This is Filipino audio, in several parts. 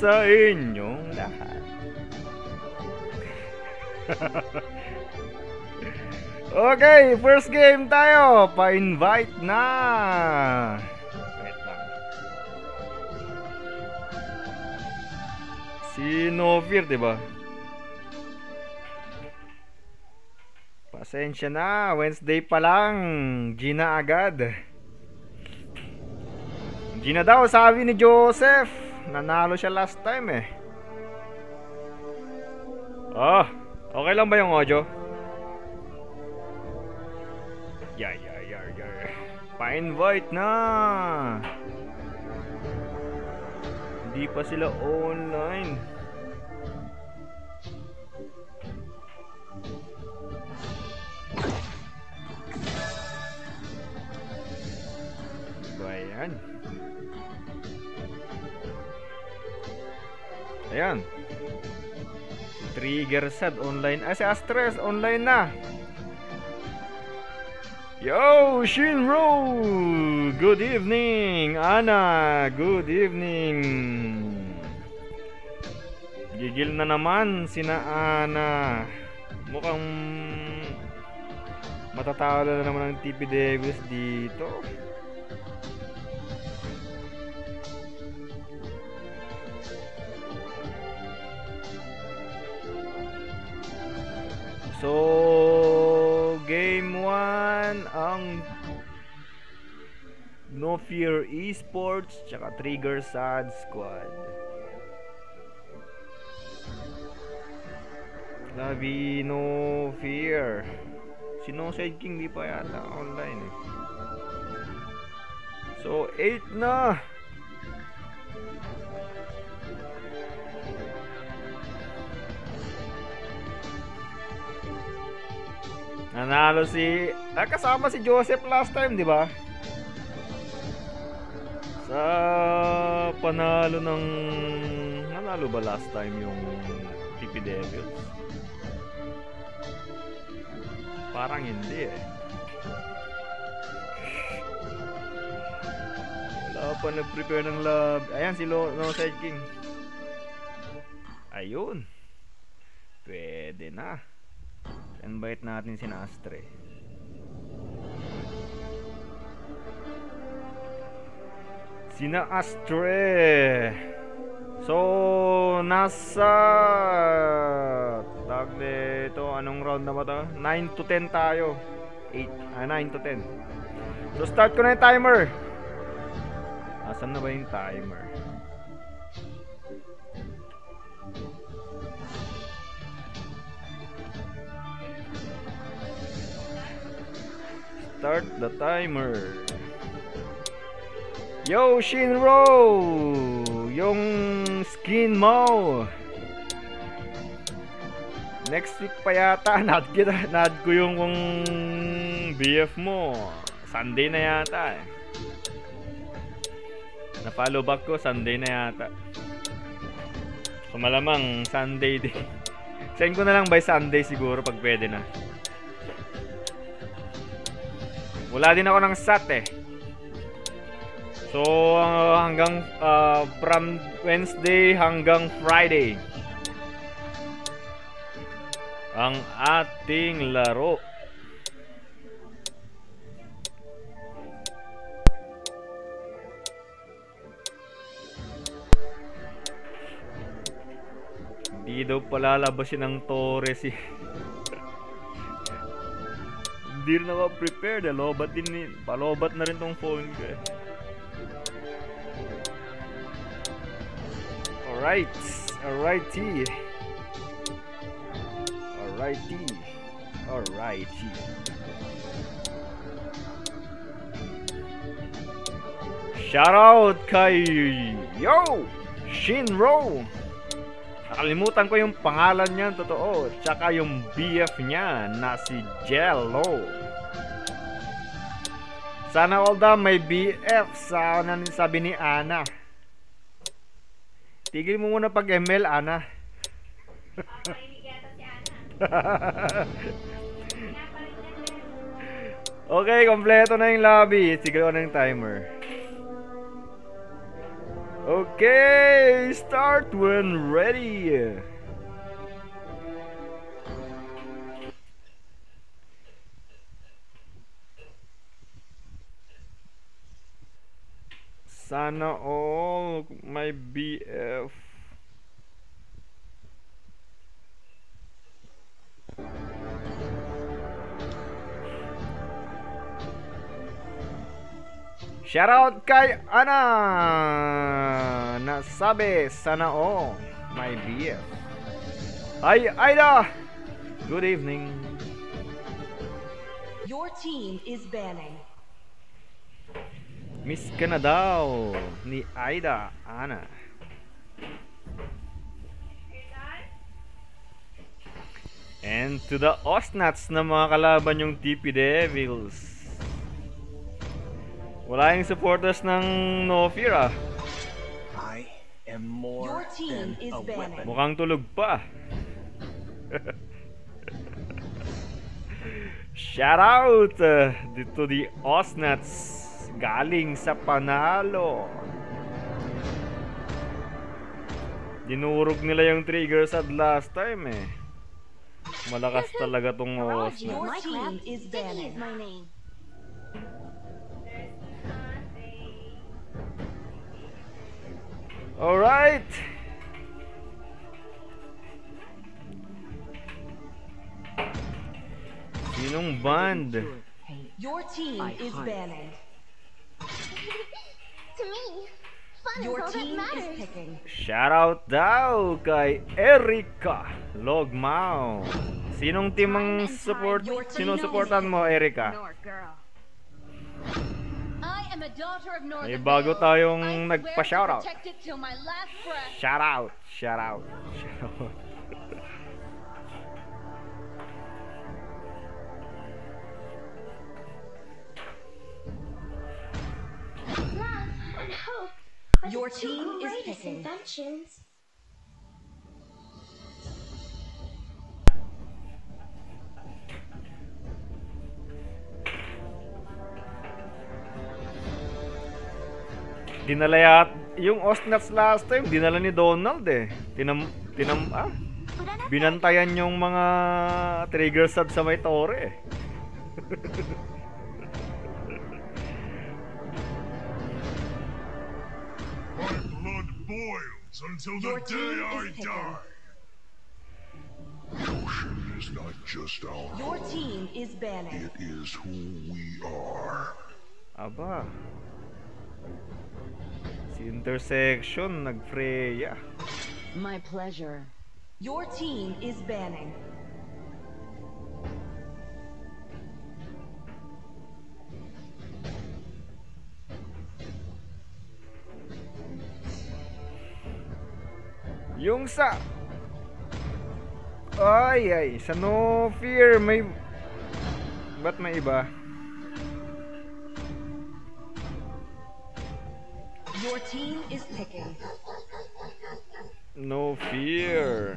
sa inyong lahat. okay, first game tayo. Pa-invite na. Si Novir, di ba? Pasensya na, Wednesday pa lang. Gina agad. Gina daw, sabi ni Joseph. Nanalo siya last time eh. Oh, okay lang ba yung audio? Yeah, yeah, yeah, yeah. Pa-invite na. Hindi pa sila online. Ba yan? Ayan. Trigger sad online. Ah, si Astres online na. Yo, Shinro! Good evening, Ana. Good evening. Gigil na naman sina Ana. Mukhang matatalo na naman ang TP Devils dito. So, game 1 ang No Fear Esports tsaka Trigger Sad Squad. Labi No Fear. Si No Side King di pa yata online eh. So, 8 na. Nanalo si ah, kasama si Joseph last time, di ba? Sa panalo ng nanalo ba last time yung TP Devils? Parang hindi eh. Wala pa nag-prepare ng lab. Ayan si Lo no Side King. Ayun. Pwede na. Invite natin si Astre. Sina Astre. So, nasa tag dito, anong round na ba to? 9 to 10 tayo. 8, ah, 9 to 10. So, start ko na yung timer. Asan na ba yung timer? Start the timer. Yo, Shinro! Yung skin mo. Next week pa yata, nad, kita, nad ko yung kung BF mo. Sunday na yata eh. Na-follow back ko, Sunday na yata. So malamang Sunday din. Send ko na lang by Sunday siguro pag pwede na. Wala din ako ng SAT eh. So uh, hanggang uh, from Wednesday hanggang Friday ang ating laro. Hindi daw palalabasin ng Torres si Hindi rin ako prepared eh. Lobat din ni Palobat na rin tong phone ko eh. Alright. Alrighty. Alrighty. Alrighty. Shoutout kay Yo! Shinro! Nakalimutan ko yung pangalan niya, totoo. Tsaka yung BF niya na si Jello. Sana all da may BF sa ano sabi ni Ana. Tigil mo muna pag ML, Ana. Okay, kompleto na yung lobby. Sigaw ng timer. Okay, start when ready. Sana all my BF. Shoutout kay Ana Nasabi sana all my BF. Hi Aida. Good evening. Your team is banning. Miss ka na daw ni Aida Ana. And to the Osnats na mga kalaban yung TP Devils. Wala yung supporters ng No Fear ah. I am more Your team than is a weapon. Mukhang tulog pa. Shout out uh, dito the Osnats galing sa panalo. Dinurog nila yung triggers at last time eh. Malakas talaga tong my name. Alright! Sinong band? Your team is hunt. to me, fun Your is all that team is matters. picking. Shoutout daw kay Erika Logmao. Sinong team ang support? Is supportan mo, Erika? North girl. I am a daughter of Northern May bago tayong nagpa-shoutout. Shoutout! Shoutout! Shoutout! Love and hope are Your the two team is picking. inventions. Dinala yat yung Osnats last time, dinala ni Donald eh. Tinam, tinam, ah, binantayan yung mga trigger sad sa may tore eh. boils until Your the team day is I picking. die. The is not just our Your home. team is banning. It is who we are. Aba. Si Intersection nagfreya. My pleasure. Your team is banning. Yung sa Ay ay, sa No Fear may Ba't may iba? Your team is picking. No Fear.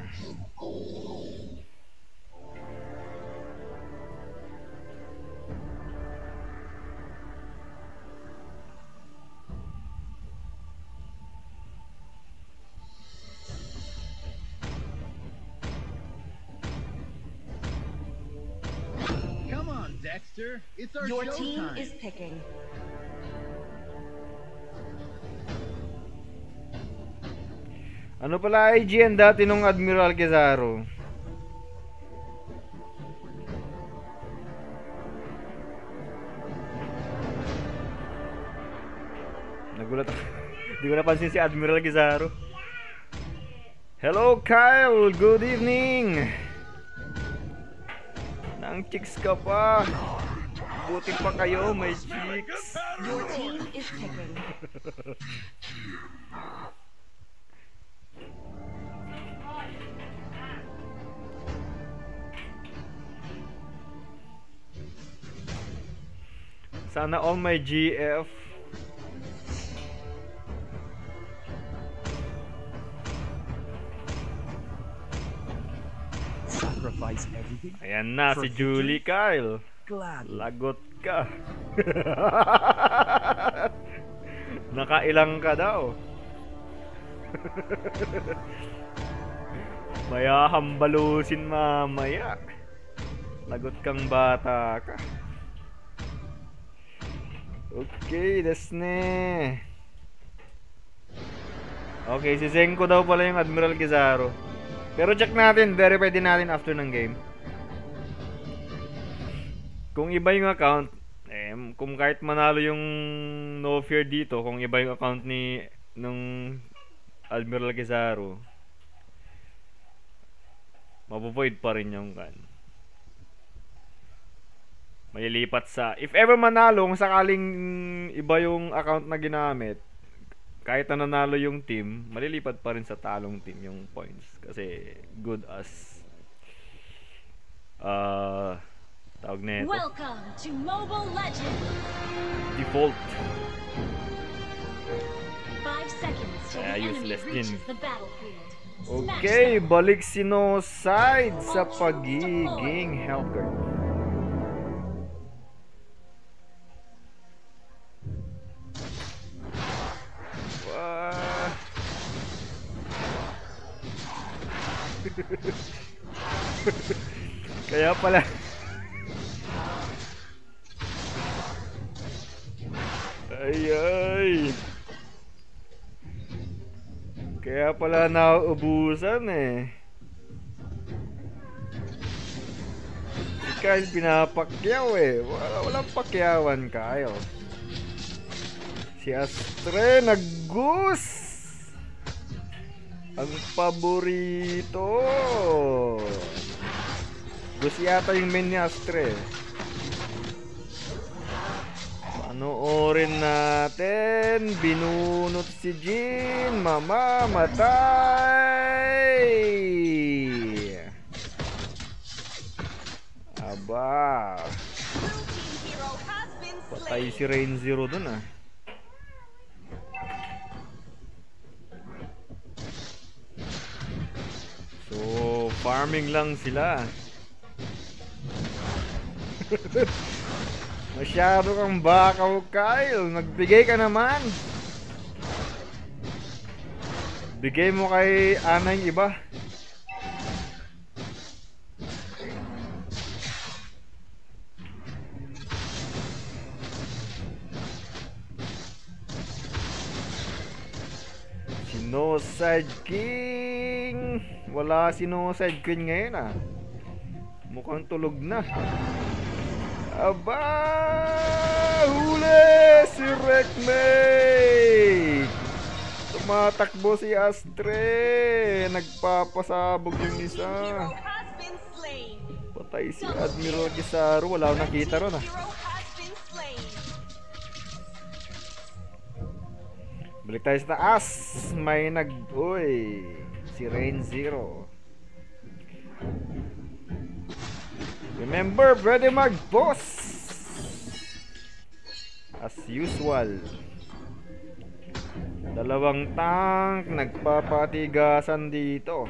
Dexter. It's our Your team is picking. Ano pala IGN dati nung Admiral Quezaro? Nagulat ako. Hindi ko napansin si Admiral Quezaro. Hello Kyle, good evening. Nang chicks ka pa. Buti pa kayo, may chicks. Your team is picking. Sana all my GF. Sacrifice everything. Ayan na si Julie Kyle. Glad. Lagot ka. Nakailang ka daw. Maya hambalusin mamaya. Lagot kang bata ka. Okay, das ne. Okay, si Zenko daw pala yung Admiral Kizaru. Pero check natin, verify din natin after ng game. Kung iba yung account, eh, kung kahit manalo yung no fear dito, kung iba yung account ni nung Admiral Kizaru, mapovoid pa rin yung kan. Malilipat sa if ever manalo kung sakaling iba yung account na ginamit kahit na nanalo yung team malilipat pa rin sa talong team yung points kasi good as uh, tawag na ito Welcome to Mobile Legends! default Five seconds till Kaya the enemy useless reaches din. the battlefield. Smash Okay, balik si No Side sa pagiging Hellguard. Wah. Kaya pala Ay ay Kaya pala nauubusan eh. Si Kyle pinapakyaw eh. Wala, walang pakyawan Kyle. Si Astre naggus. Ang paborito. Gus yata yung main ni Astre. Panoorin natin. Binunot si Jin. Mamamatay. Aba. Patay si Rain Zero dun ah. So, farming lang sila. Masyado kang bakaw, Kyle. Nagbigay ka naman. Bigay mo kay Ana iba. Si No Side King. Wala si No Side King ngayon ah. Mukhang tulog na. Aba! Huli! Si Rekmate! Tumatakbo si Astre! Nagpapasabog yung isa. Patay si Admiral Kizaru. Wala akong nakita ron ah. Balik tayo sa taas. May nag... Uy! Si Rain Zero. Remember, pwede mag-boss! As usual. Dalawang tank nagpapatigasan dito.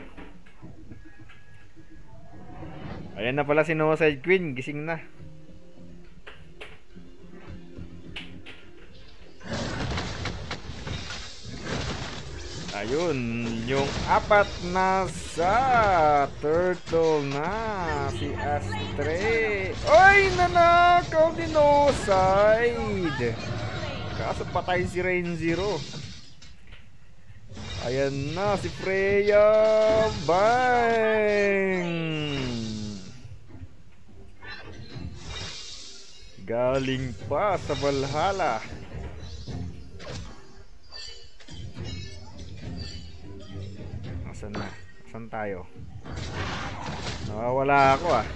Ayan na pala si No Side Queen. Gising na. Ayun, yung apat na sa turtle na si Astre. Oy, nanakaw din no side. Kaso patay si Rain Zero. Ayan na si Freya. Bang! Galing pa sa Valhalla. Asan na? Asan tayo? Nawawala ako ah.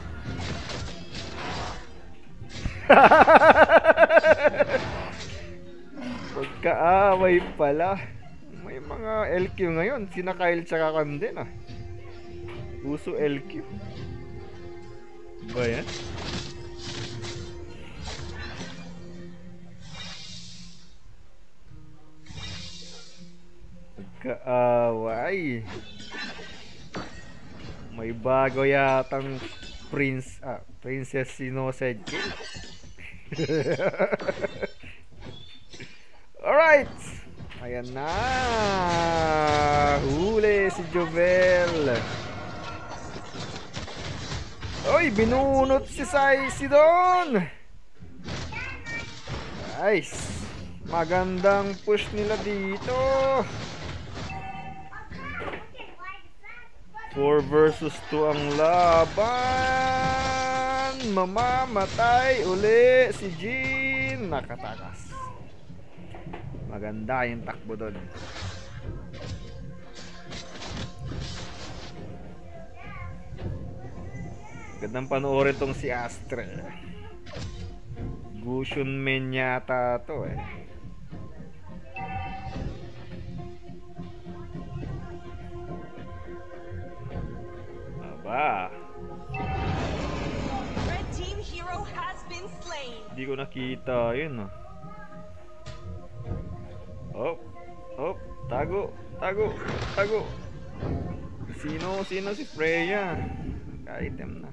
Pagkaaway pala. May mga LQ ngayon. Sina Kyle tsaka Cam din ah. Uso LQ. Ba yan? Pagkaaway. May bago yatang Prince, ah, Princess Sinosed. Alright! Ayan na! Huli si Jovel! Oy, binunot si Sai Sidon! Nice! Magandang push nila dito! 4 versus 2 ang laban! Mamamatay uli si Jean! Nakatakas. Maganda yung takbo doon. Gandang panoorin tong si Astre. Gushun men yata to eh. Aba, Red team hero has been slain. di ko nakita yun ah. Oh, oh, tago, tago, tago. Sino, sino si Freya? Ka-item na.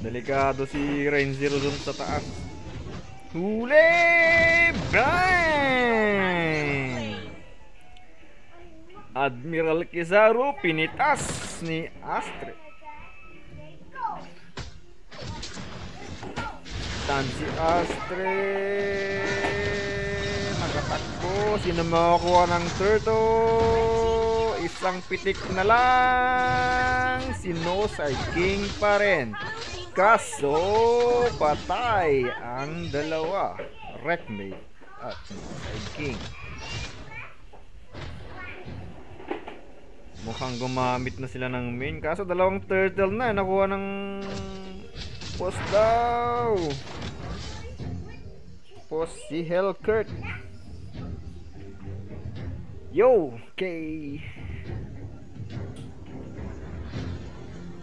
Delikado si Rain Zero dun sa taas. Huli! Bang! Admiral Kizaru pinitas ni Astre. Tan si Astre. Nakatakbo. Sino makakuha ng turtle? Isang pitik na lang. Si Nosai King pa rin. Kaso, patay ang dalawa. Wreckmate at Nosai King. Mukhang gumamit na sila ng main. Kaso dalawang turtle na. Nakuha ng post daw. Post si Hellkurt. Yo, okay.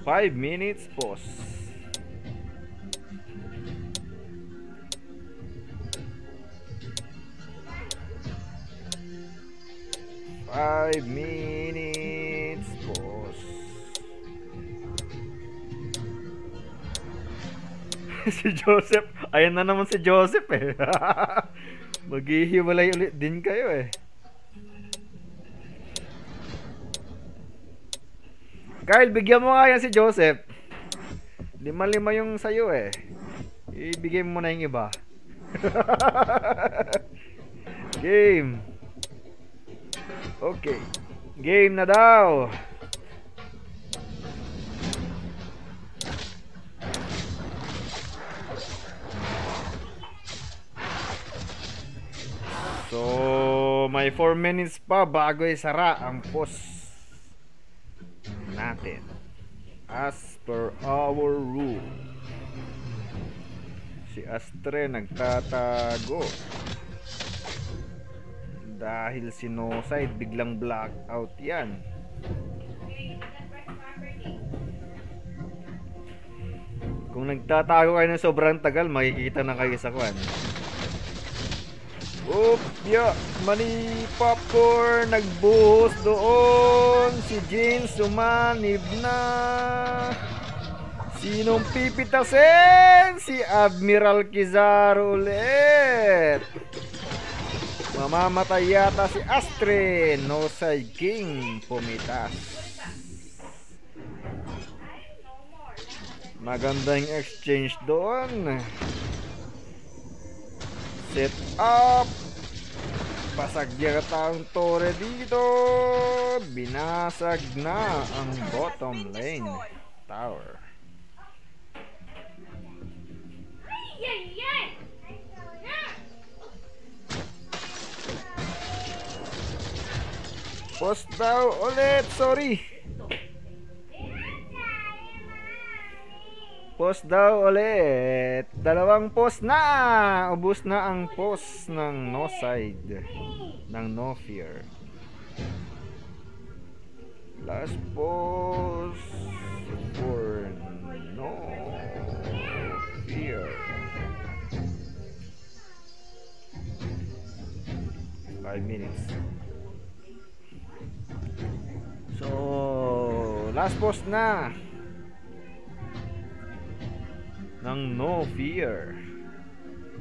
5 minutes post. Five minutes post. si Joseph. Ayan na naman si Joseph eh. Maghihiwalay ulit din kayo eh. Kyle, bigyan mo nga yan si Joseph. Lima-lima yung sayo eh. Ibigay mo na yung iba. Game. Okay. Game na daw. So, may 4 minutes pa bago isara ang post natin. As per our rule. Si Astre nagtatago. Dahil si Noside biglang blackout yan. Kung nagtatago kayo ng sobrang tagal, makikita na kayo sa kwan. Oop, ya, mani popcorn, nagbuhos doon. Si James sumanib na. Sinong pipitasin? Si Admiral Kizaru ulit. Mamamatay yata si Astre. No side king pumitas. Magandang exchange doon. Set up. Basag yata ang tore dito. Binasag na ang bottom lane tower. Post daw ulit, sorry. Post daw ulit. Dalawang post na. Ubus na ang post ng no side. Ng no fear. Last post for no fear. Five minutes. So, last boss na. Ng No Fear.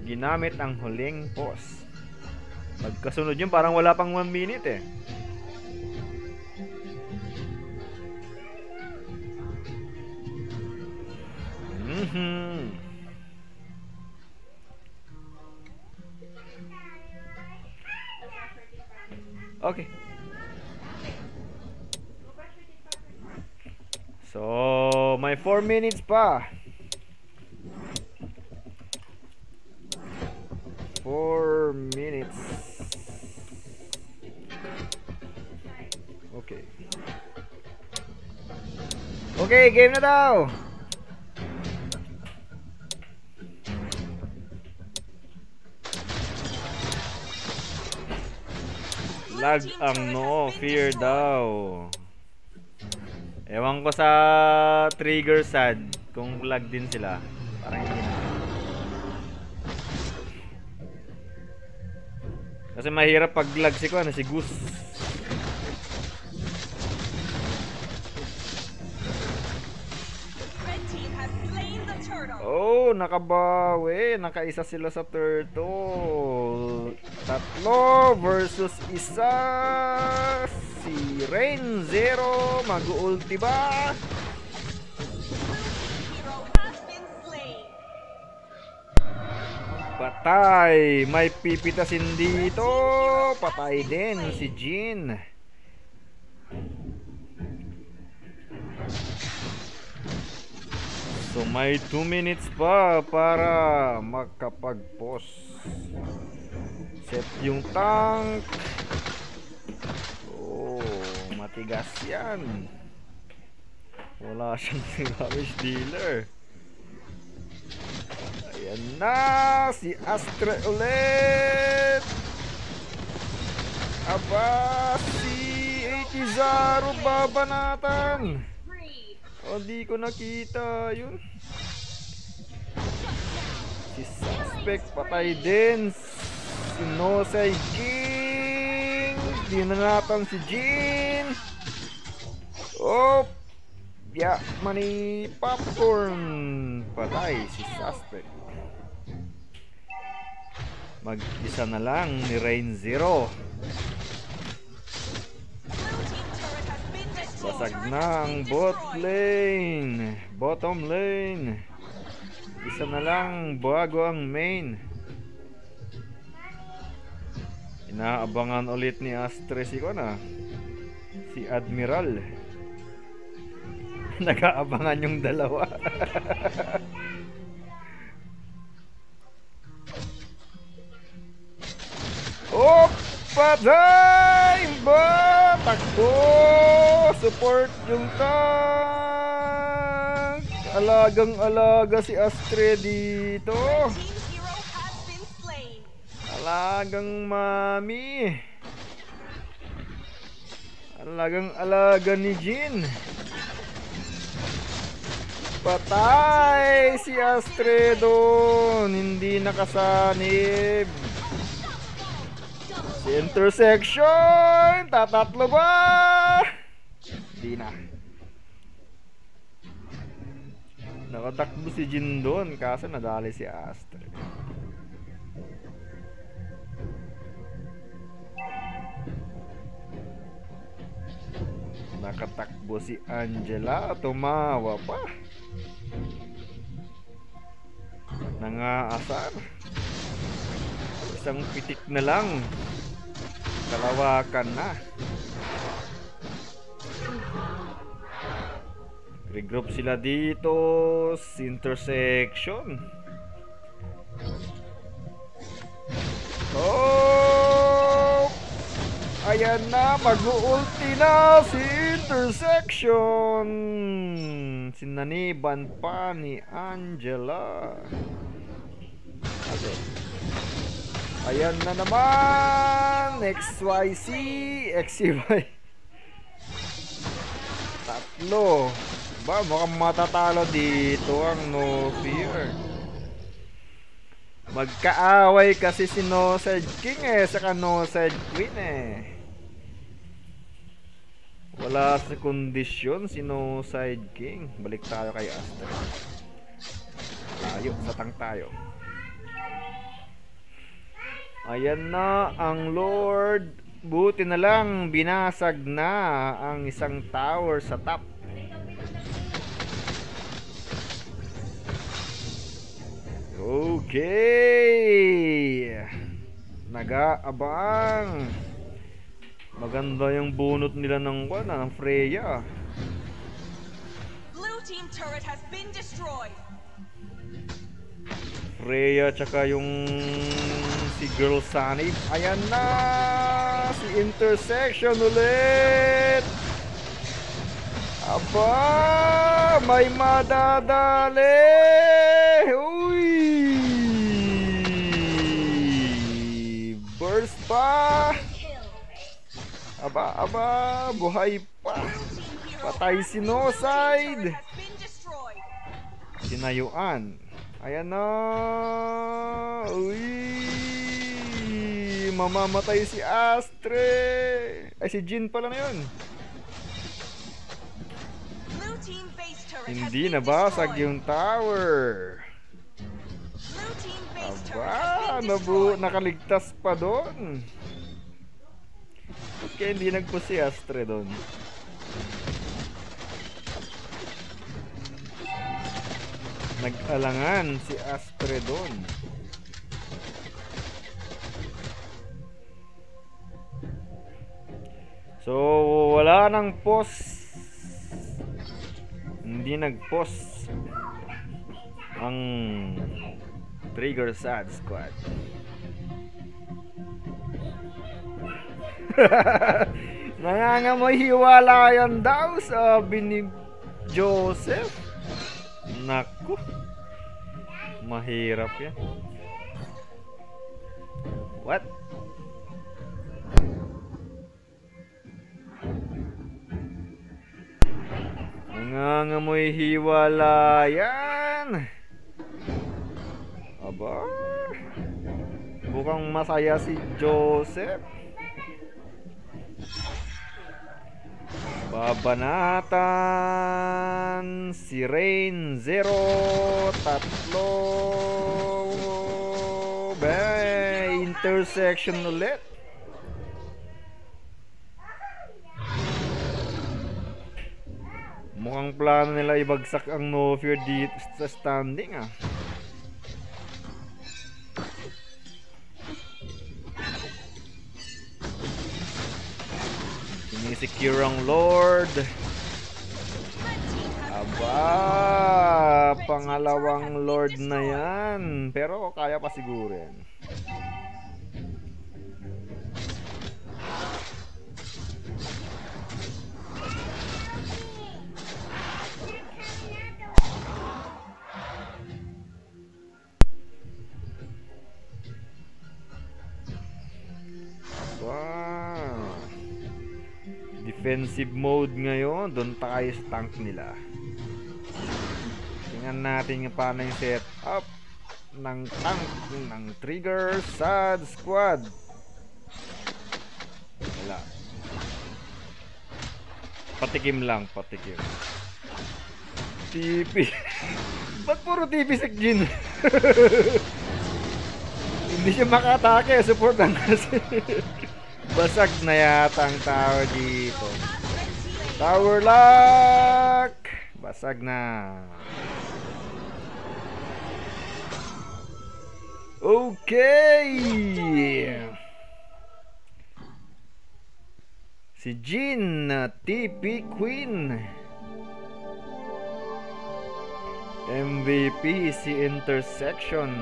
Ginamit ang huling boss. Magkasunod yun, parang wala pang 1 minute eh. Mhm. Okay. So, may 4 minutes pa. 4 minutes. Okay. Okay, game na daw. Lag ang no, fear daw. Ewan ko sa trigger sad kung lag din sila. Parang hindi na. Kasi mahirap pag lag si ko, ano, si Goose. Oh, nakabawi. Nakaisa sila sa turtle. Tatlo versus isa. Si Rain Zero. Mag-ulti ba? Patay. May pipitasin dito. Patay din si Jin. So may 2 minutes pa para makapag-pause. Set yung tank. Oh, matigas yan. Wala siyang damage dealer. Ayan na, si Astra ulit. Aba, si Atizaru babanatan. Oh, di ko nakita yun. Si Suspect patay din. Si Nosai King. Dinanatan si Jin. Oh, ya, money popcorn. Patay si Suspect. Mag-isa na lang ni Rain Zero. Basag na ang bot lane. Bottom lane. Isa na lang bago ang main. Inaabangan ulit ni Astre si Kona. Si Admiral. Nag-aabangan yung dalawa. oh! Patay! Ba? Takbo! Support yung tank! Alagang-alaga si Astre dito. Red team's hero has been slain. Alagang mami. Alagang alaga ni Jin. Patay si Astre doon. Hindi nakasanib. Si intersection. Tatatlo ba? Hindi na. Nakatakbo si Jin doon kaso nadali si Astre. Nakatakbo si Angela, tumawa pa. Nangaasar. Isang pitik na lang. Kalawakan na. Regroup sila dito sa intersection. Oh! Ayan na, mag-ulti na si Intersection. Sinaniban pa ni Angela. Okay. Ayan na naman. XYZ, XY. Tatlo. Ba, mukhang matatalo dito ang No Fear. Magkaaway kasi si Nosed King eh, saka Nosed Queen eh. Wala sa kondisyon, sino side king. Balik tayo kay Astra. Tayo, satang tayo. Ayan na ang Lord. Buti na lang binasag na ang isang tower sa top. Okay. Nag-aabang. Maganda yung bunot nila ng wala ng Freya. Blue team turret has been destroyed. Freya tsaka yung si Girl Sunny. Ayan na! Si Intersection ulit! Aba! May madadali! Uy! Burst pa! Aba, aba! Buhay pa! Patay si Noside! Tinayuan. Ayan na. Uy. Mamamatay si Astre. Ay, si Jin pala na yun. Hindi nabasag yung tower. Aba, nabu nakaligtas pa doon. Kaya hindi nagpo si Astre doon? Nag-alangan si Astre doon. So, wala nang pos. Hindi nag-pos ang Trigger Sad Squad. Nangangamoy hiwalayan daw sabi ni Joseph. Naku. Mahirap yan. What? Nangangamoy hiwalayan. Aba. Bukang masaya si Joseph. Babanatan si Rain 0 tatlo. Ba intersection ulit. Mukhang plano nila ibagsak ang no fear dito sa standing ah Sinisecure ang Lord Aba, pangalawang Lord na yan. Pero kaya pa siguro yan. Defensive mode ngayon. Doon tayo sa tank nila. Tingnan natin yung paano yung setup ng tank ng trigger sad squad. Wala. Patikim lang, patikim. TP. Ba't puro TP si Jin? Hindi siya makatake, support lang kasi. Basag na yata ang tower dito. Tower lock! Basag na. Okay! Si Jean TP Queen. MVP si Intersection.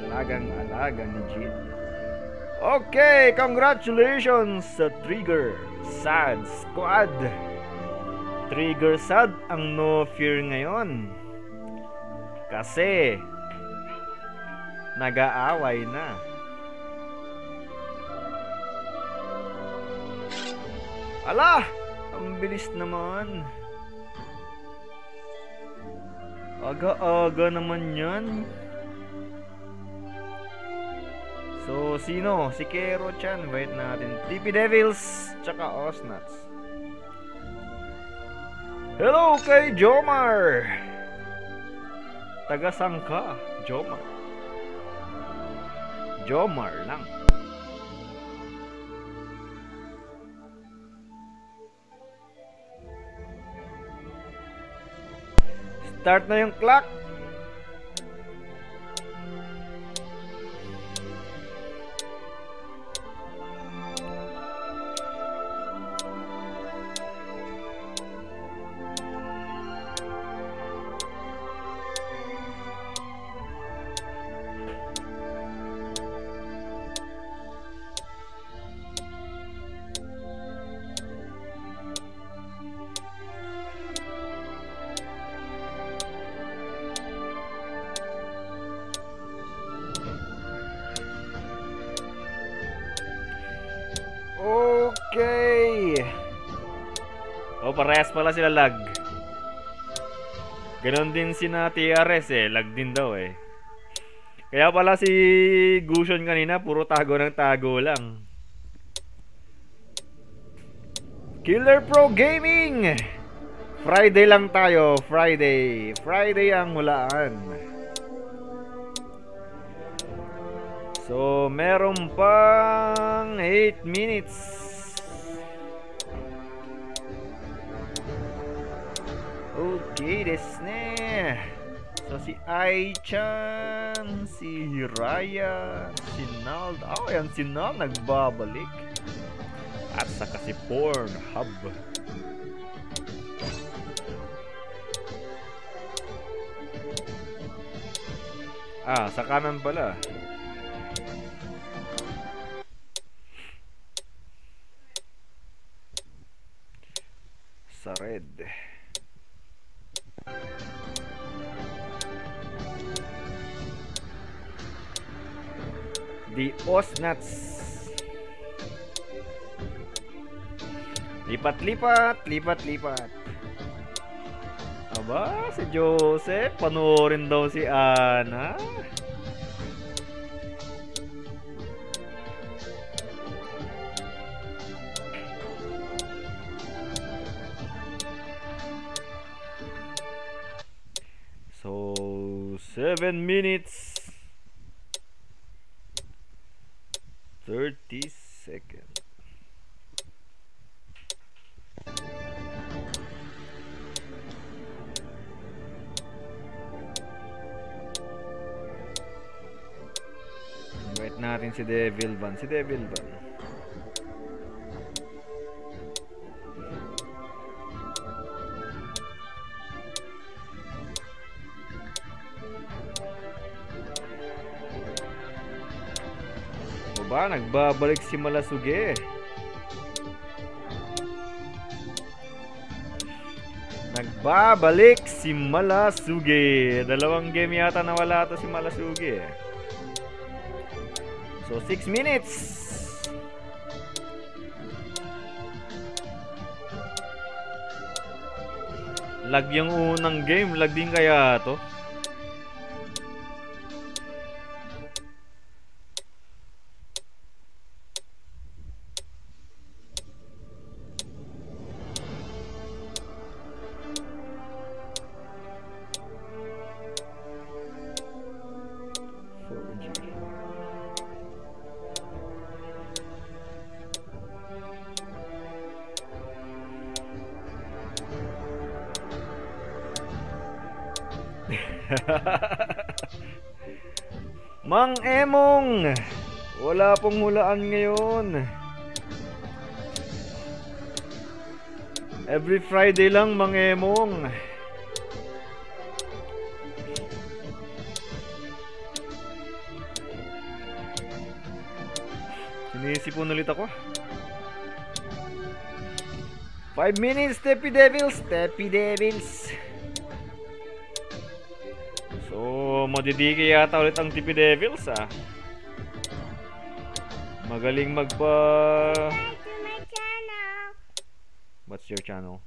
Alagang-alaga ni Jean. Okay, congratulations sa Trigger Sad Squad. Trigger Sad ang no fear ngayon. Kasi nag-aaway na. Ala! Ang bilis naman. Aga-aga naman yan. So, sino? Si Kero Chan. Wait natin. TP Devils, tsaka Osnuts. Hello kay Jomar! Taga saan ka, Jomar? Jomar lang. Start na yung clock. Ganon din si na TRS eh. Lag din daw eh. Kaya pala si Gushon kanina, puro tago ng tago lang. Killer Pro Gaming! Friday lang tayo. Friday. Friday ang hulaan. So, meron pang 8 minutes. Okay, desu ne. So, si Ai-chan, si Hiraya, si Nald. Oh, yan si Nald nagbabalik. At saka si Pornhub. Ah, sa kanan pala. sa red. The Osnuts. Lipat-lipat, lipat-lipat. Aba, si Joseph, panoorin daw si Ana. 7 minutes 30 seconds. Invite natin si Devil Van. Si Devil Van. Ba, nagbabalik si Malasuge. Nagbabalik si Malasuge. Dalawang game yata nawala to si Malasuge. So, 6 minutes. Lag yung unang game. Lag din kaya to. Emong! Wala pong hulaan ngayon. Every Friday lang, Mang Emong. Sinisipon ulit ako. 5 minutes, Steppy Devils! Steppy Devils! So, madidiki yata ulit ang TP Devils ah. Magaling magpa... What's your channel?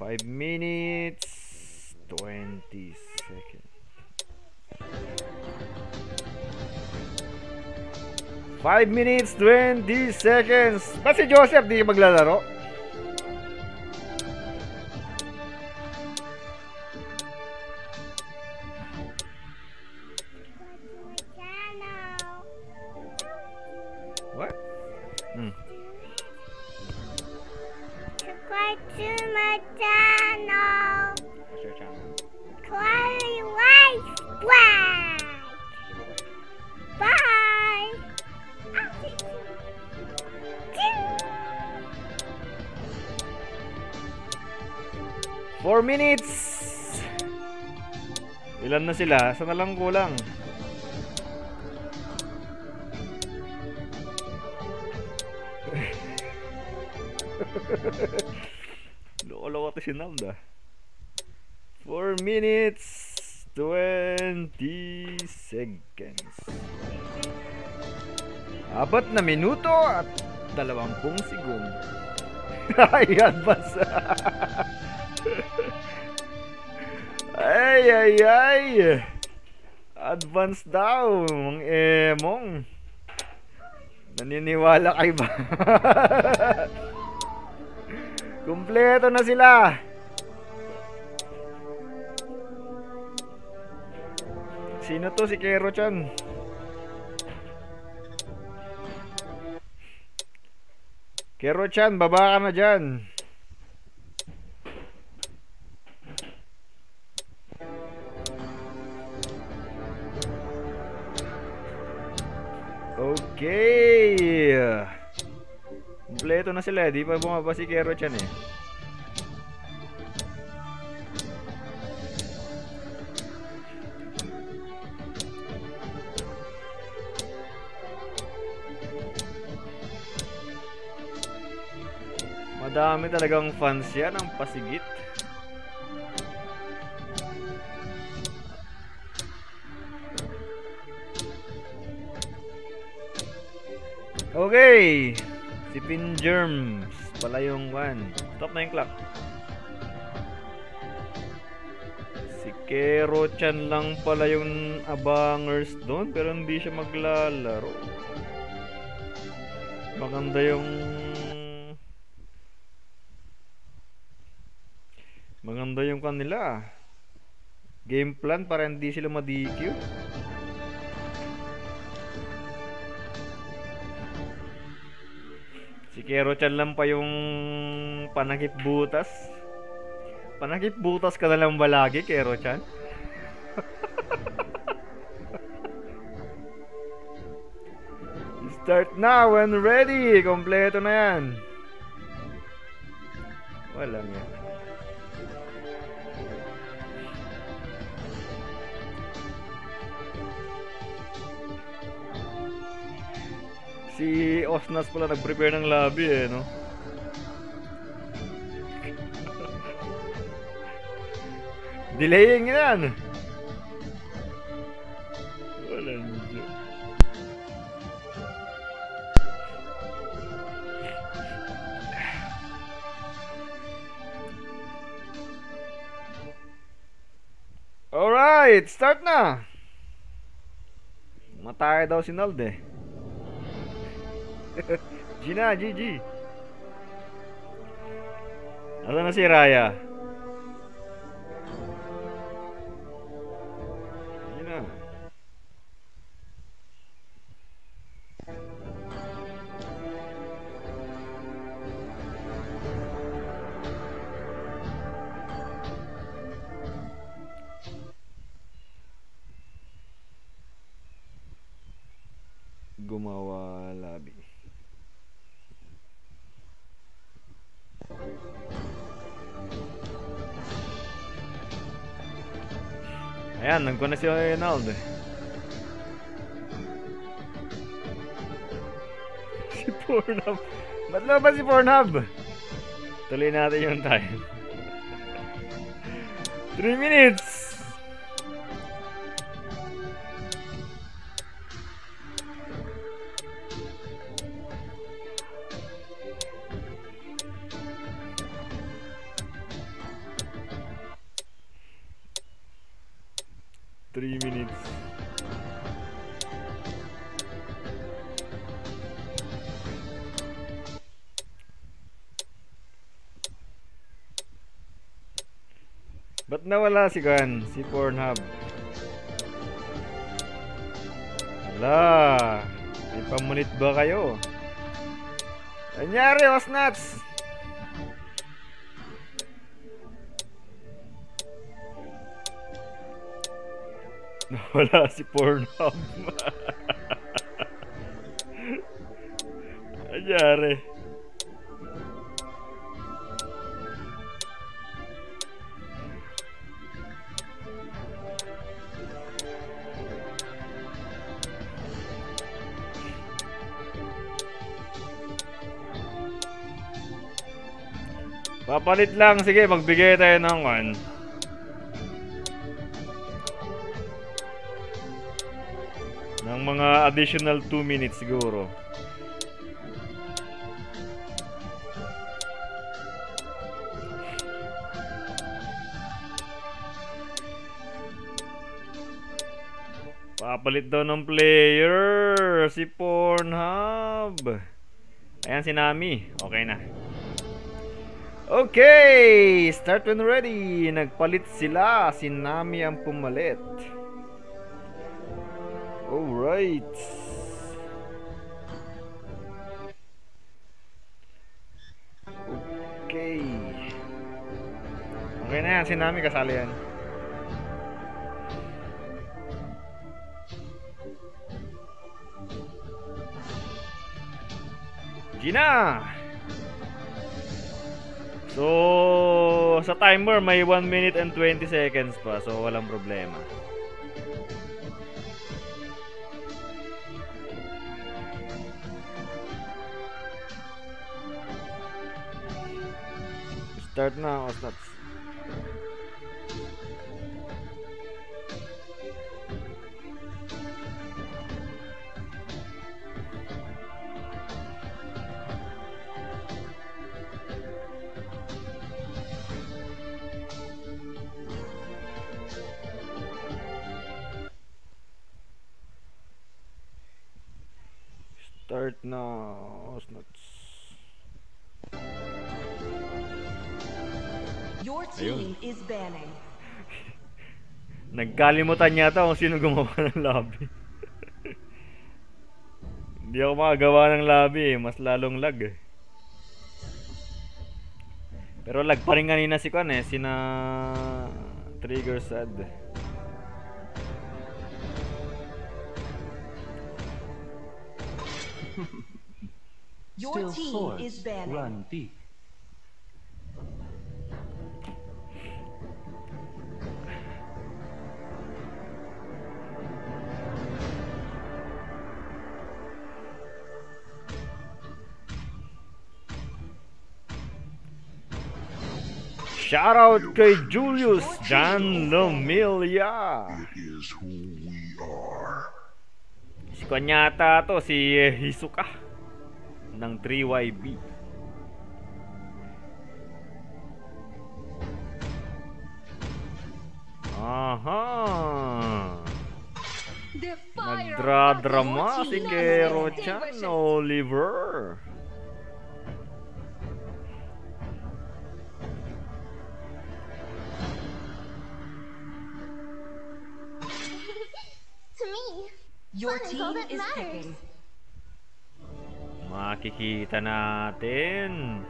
5 minutes 20 seconds 5 minutes, 20 seconds. Ba't si Joseph di maglalaro? Sila? Saan na lang kulang? Loko-loko to si Nalda. 4 minutes 20 seconds. Apat na minuto at 20 segundo. Ay, advance. ay, ay, ay. Advance daw, mga emong. Naniniwala kay ba? Kumpleto na sila. Sino to si Kero-chan? Kero-chan, baba ka na dyan. Okay. Kompleto na sila. Di pa bumaba si Kero-chan eh. Madami talagang fans yan ang pasigit. Okay. Si Pingerms pala yung one. Stop na yung clock. Si Kero-chan lang pala yung abangers doon pero hindi siya maglalaro. Maganda yung Maganda yung kanila. Game plan para hindi sila ma-DQ. Si Kero-chan lang pa yung panakip butas. Panakip butas ka na lang ba lagi, Kero-chan? Start now when ready. Kompleto na yan. Walang yan. Si Osnas pala nag-prepare ng lobby eh, no? Delaying yan! Walang Diyos. Alright, start na! Matay daw si Nald eh. Gina, GG. Ano na si Raya? Ayan, nagko na si Pornhub. Ba't ba si Pornhub? Tuloy natin yung time. 3 minutes! Three minutes. Nawala si Gan? Si Pornhub. Ala, may pamunit ba kayo? Anyari, Osnats? Nawala si Pornhub. Anyari. Papalit lang. Sige, magbigay tayo ng one. Ng mga additional 2 minutes siguro. Papalit daw ng player si Pornhub. Ayan si Nami. Okay na. Okay! Start when ready. Nagpalit sila. Si Nami ang pumalit. Alright. Okay. Okay na yan. Si Nami kasali yan. Gina! So, sa timer may 1 minute and 20 seconds pa. So, walang problema. Start na, Osnats. Start na, Osnats. Your team is banning. Nagkalimutan yata kung sino gumawa ng lobby. Hindi ako makagawa ng lobby eh. Mas lalong lag eh. Pero lag pa rin kanina si Kwan eh. Sina... Trigger sad. Your team is banning. deep. Shoutout kay Julius Jan Lomilia. It is who we are. Si Kwan yata to, si eh, Hisoka ng 3YB. Aha. Nagdradrama si Kero Chan Oliver. To me, Your Fun is all team that is matters. picking. Makikita natin.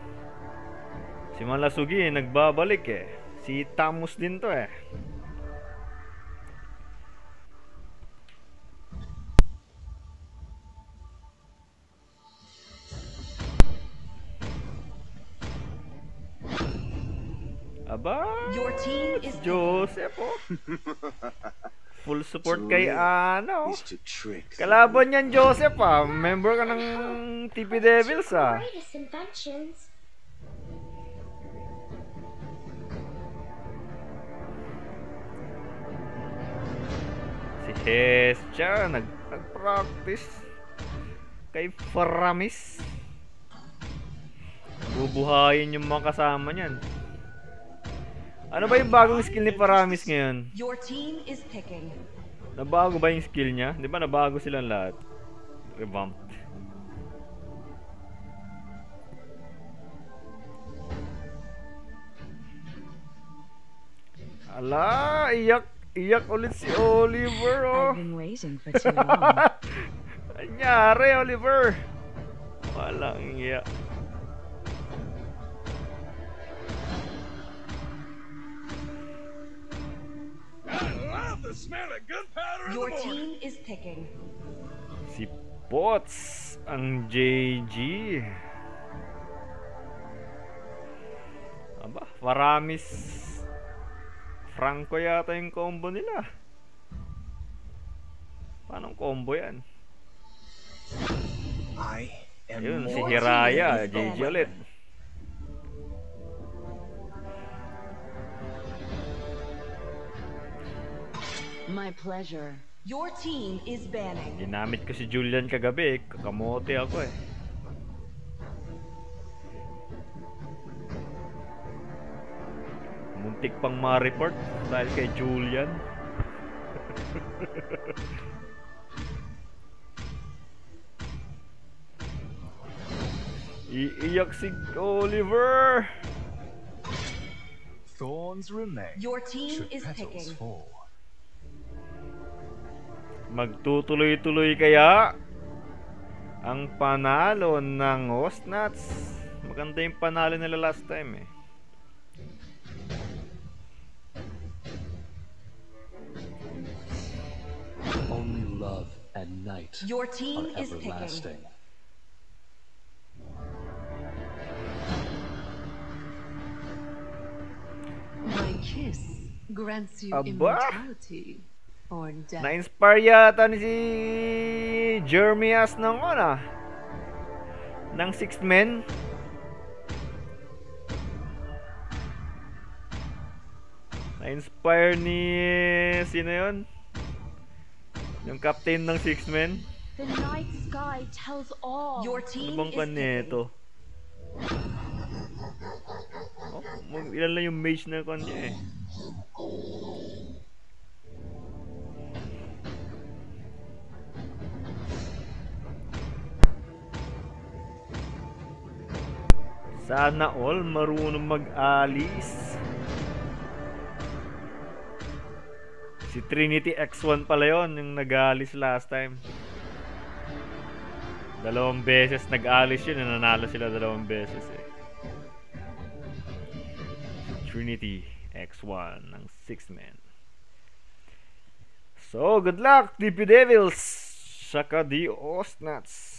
Si Malasugi nagbabalik eh. Si Tamus din to eh. Aba, Your team is Joseph oh. Full support kay ano. Kalaban yan Joseph ah. Member ka ng TP Devils ah. Si Hestia nag nag-practice kay Faramis. Bubuhayin yung mga kasama niyan. Ano ba yung bagong skill ni Faramis ngayon? Your team is picking. Nabago ba yung skill niya? Di ba nabago silang lahat? Revamped. Ala, iyak, iyak ulit si Oliver, oh. I've been waiting for too long. Anyari, Oliver? Walang iya. Your team is picking. Si Pots, ang JG. Aba, Faramis. Franco yata yung combo nila. Paano combo yan? I am Yun, si Hiraya, JG ulit. My pleasure. Your team is banning. Ginamit ko si Julian kagabi, kakamote ako eh. Muntik pang ma-report dahil kay Julian. Iiyak si Oliver! Thorns remain. Your team Should is picking. fall. Magtutuloy-tuloy kaya ang panalo ng Osnats. Maganda yung panalo nila last time eh. Only love and night Your are team is picking. My kiss grants you Aba! immortality or death. Na-inspire yata ni si Jeremias ng ano ng Sixth Men. Na-inspire ni sino yun? Yung captain ng Sixth Men. The night sky tells all. Your Ano team bang is kan picking. nito? Oh, ilan lang yung mage na kan niya eh. Sana all marunong mag-alis. Si Trinity X1 pala yon yung nag-alis last time. Dalawang beses nag-alis yun, nanalo sila dalawang beses eh. Trinity X1 ng 6 men. So, good luck, DP Devils! Saka di Osnats.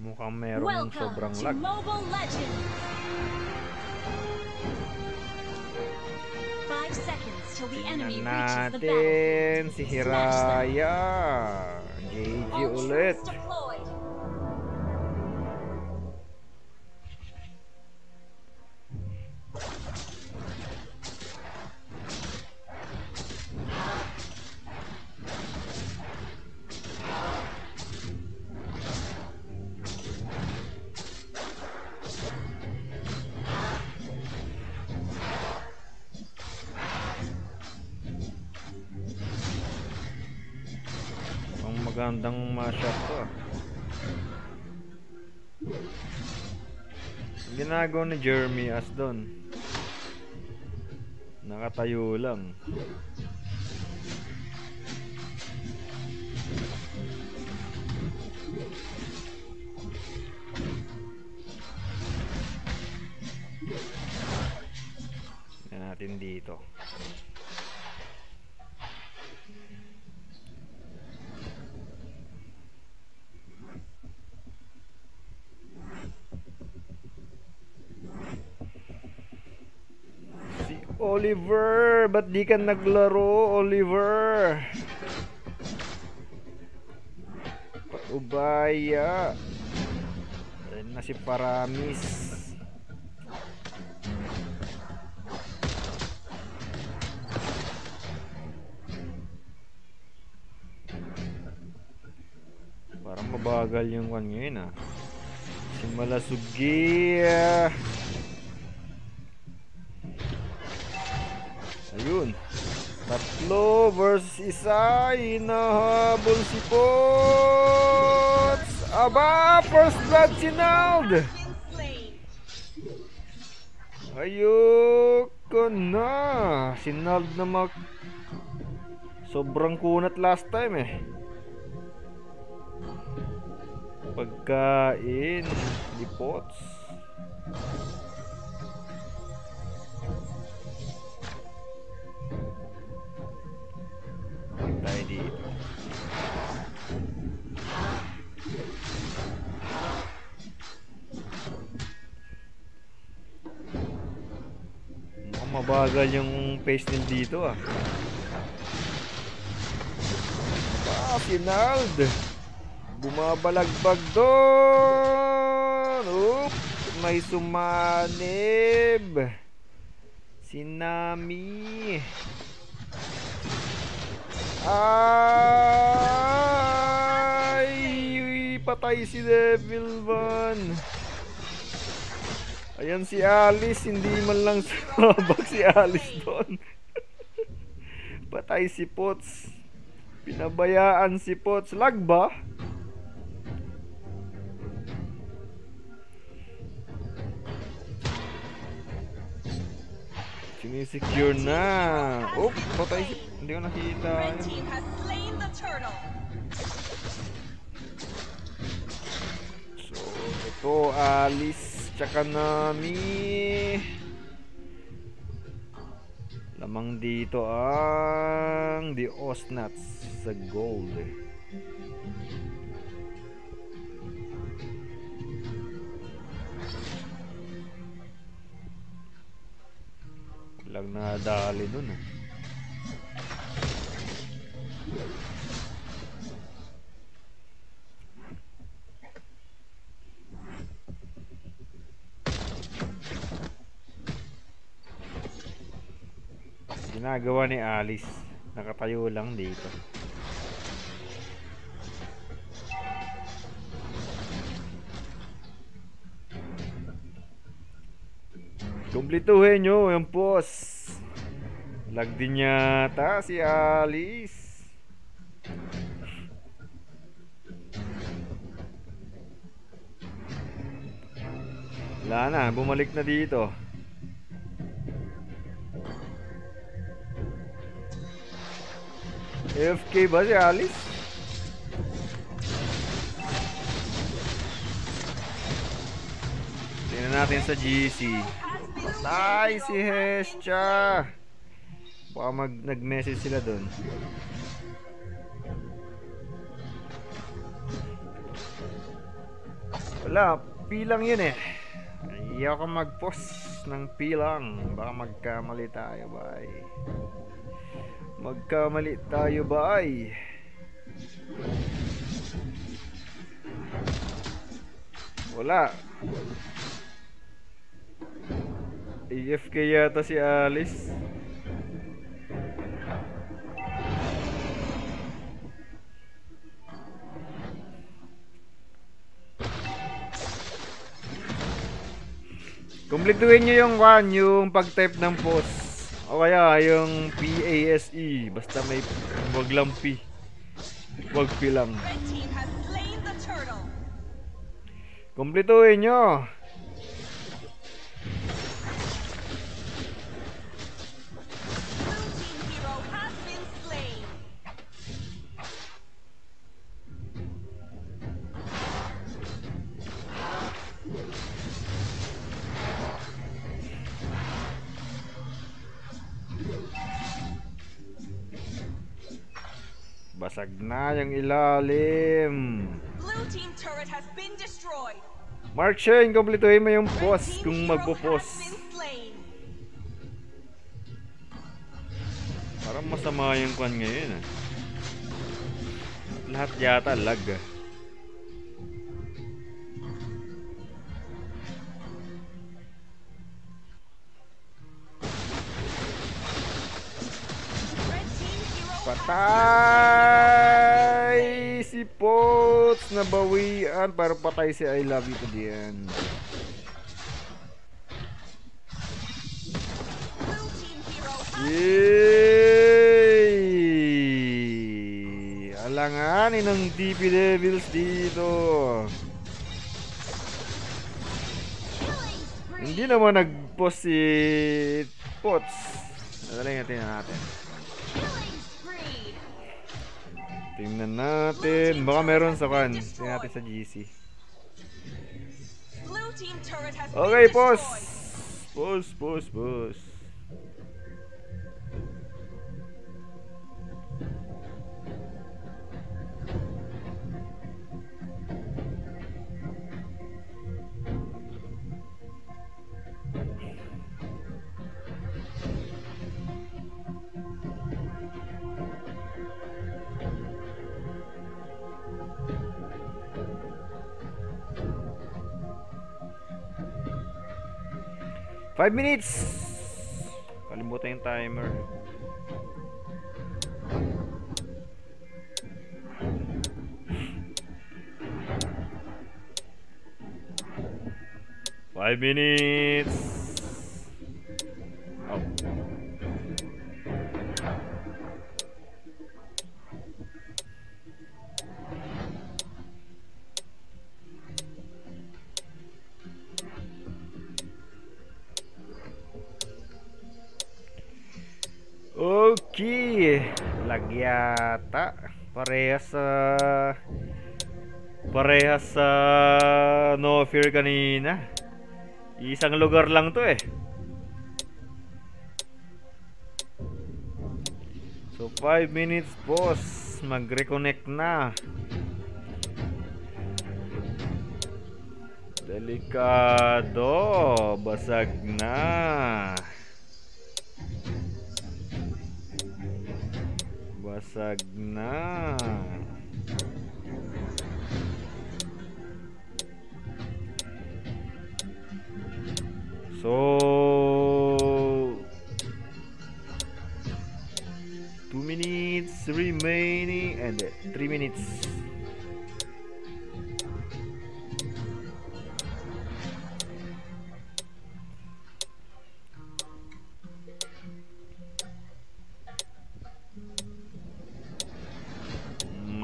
Mukhang merong sobrang lag. Tingnan natin si Hiraya. GG ulit. Magandang mashup to ah. Ginagawa ni Jeremy as doon. Nakatayo lang. Natin dito. Si Oliver! Ba't di ka naglaro, Oliver? Paubaya. Ayun na si Paramis. Parang mabagal yung one ngayon ah. Si Malasugi. ah. Ayun. Tatlo versus isa. Hinahabol si Potts. Aba! First blood si Nald! Ayoko na. Si Nald na mag... Sobrang kunat last time eh. Pagkain ni Potts. Tayo dito. Mukhang mabagal yung pace nil dito ah. Ah, Finald! Bumabalagbag doon! Oop! May sumanib! Si Nami! Ay! Patay si Devil Van! Ayan si Alice, hindi man lang sumabak si Alice doon. Patay si Potts. Pinabayaan si Potts. Lag ba? Sinisecure na. Oh, patay si... Hindi ko nakita. Red team has slain the turtle. So, ito, Alice, tsaka Nami. Lamang dito ang The Osnats sa gold. Lang nadali dun eh. Ginagawa ni Alice. Nakatayo lang dito. Kumplituhin nyo yung boss. Lag din yata si Alice. Wala na, bumalik na dito. AFK ba si Alice? Tingnan natin sa GC. Patay si Hestia. Baka mag nag-message sila doon. Wala, pilang yun eh. Ayoko mag-post ng pilang. Baka magkamali tayo ba eh. Magkamali tayo ba ay? Wala. AFK yata si Alice. Kumpletuhin nyo yung one, yung pag-type ng post. O kaya yung PASE. Basta may wag lang P. Wag P lang. Kumpletuhin nyo. Basag na yung ilalim. Blue team turret has been destroyed. Mark Shane, kumpletuhin mo yung team kung slain. Parang masama yung kwan ngayon ah. Lahat yata lag ah. Patay si Potts nabawian para patay si I love you to the end. Yay! Alanganin ng DP Devils dito. Hindi naman nag-post si Pots. Nadali nga tingnan natin. Tingnan natin. Baka meron sa kan. Tingnan natin sa GC. Okay, pause. Pause, pause, pause. Five minutes! Kalimutan yung timer. Five minutes! Okay. Lag yata. Parehas sa... Parehas sa... No Fear kanina. Isang lugar lang to eh. So 5 minutes boss. Mag-reconnect na. Delikado. Basag na. Basag na. So two minutes remaining and three minutes.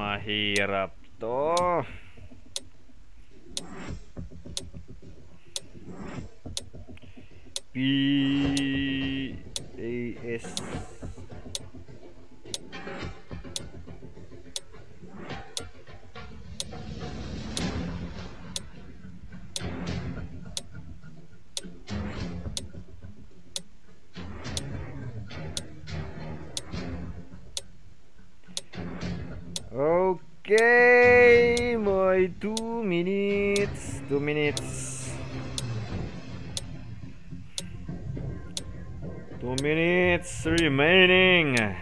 Mahirap to. P A S Okay, my two minutes, two minutes. Two minutes remaining.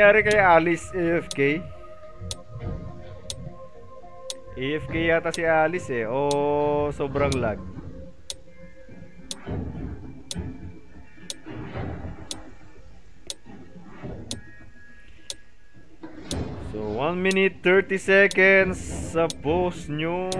Nangyari kay Alice AFK? AFK yata si Alice eh. O sobrang lag. So 1 minute 30 seconds sa post nyo.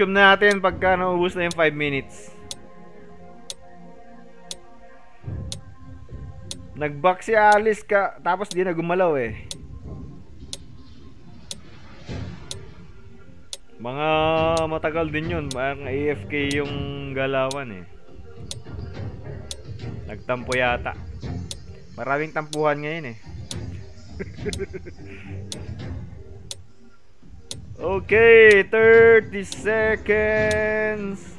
Re-resume natin pagka naubos na yung 5 minutes. Nag-back si Alice ka, tapos di na gumalaw eh. Mga matagal din yun, mga AFK yung galawan eh. Nagtampo yata. Maraming tampuhan ngayon eh. okay, 30 seconds.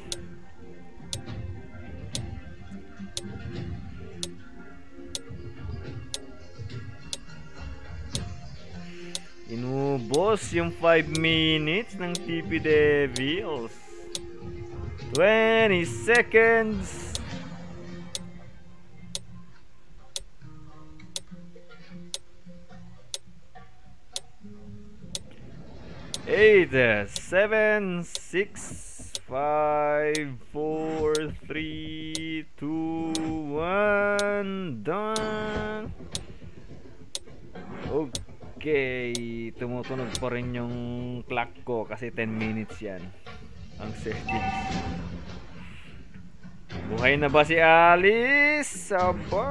Ubos yung 5 minutes ng TP Devils. 20 seconds. Eight, seven, six, five, four, three, two, one, done. Okay, tumutunog pa rin yung clock ko kasi 10 minutes yan ang settings. Buhay na ba si Alice? Aba,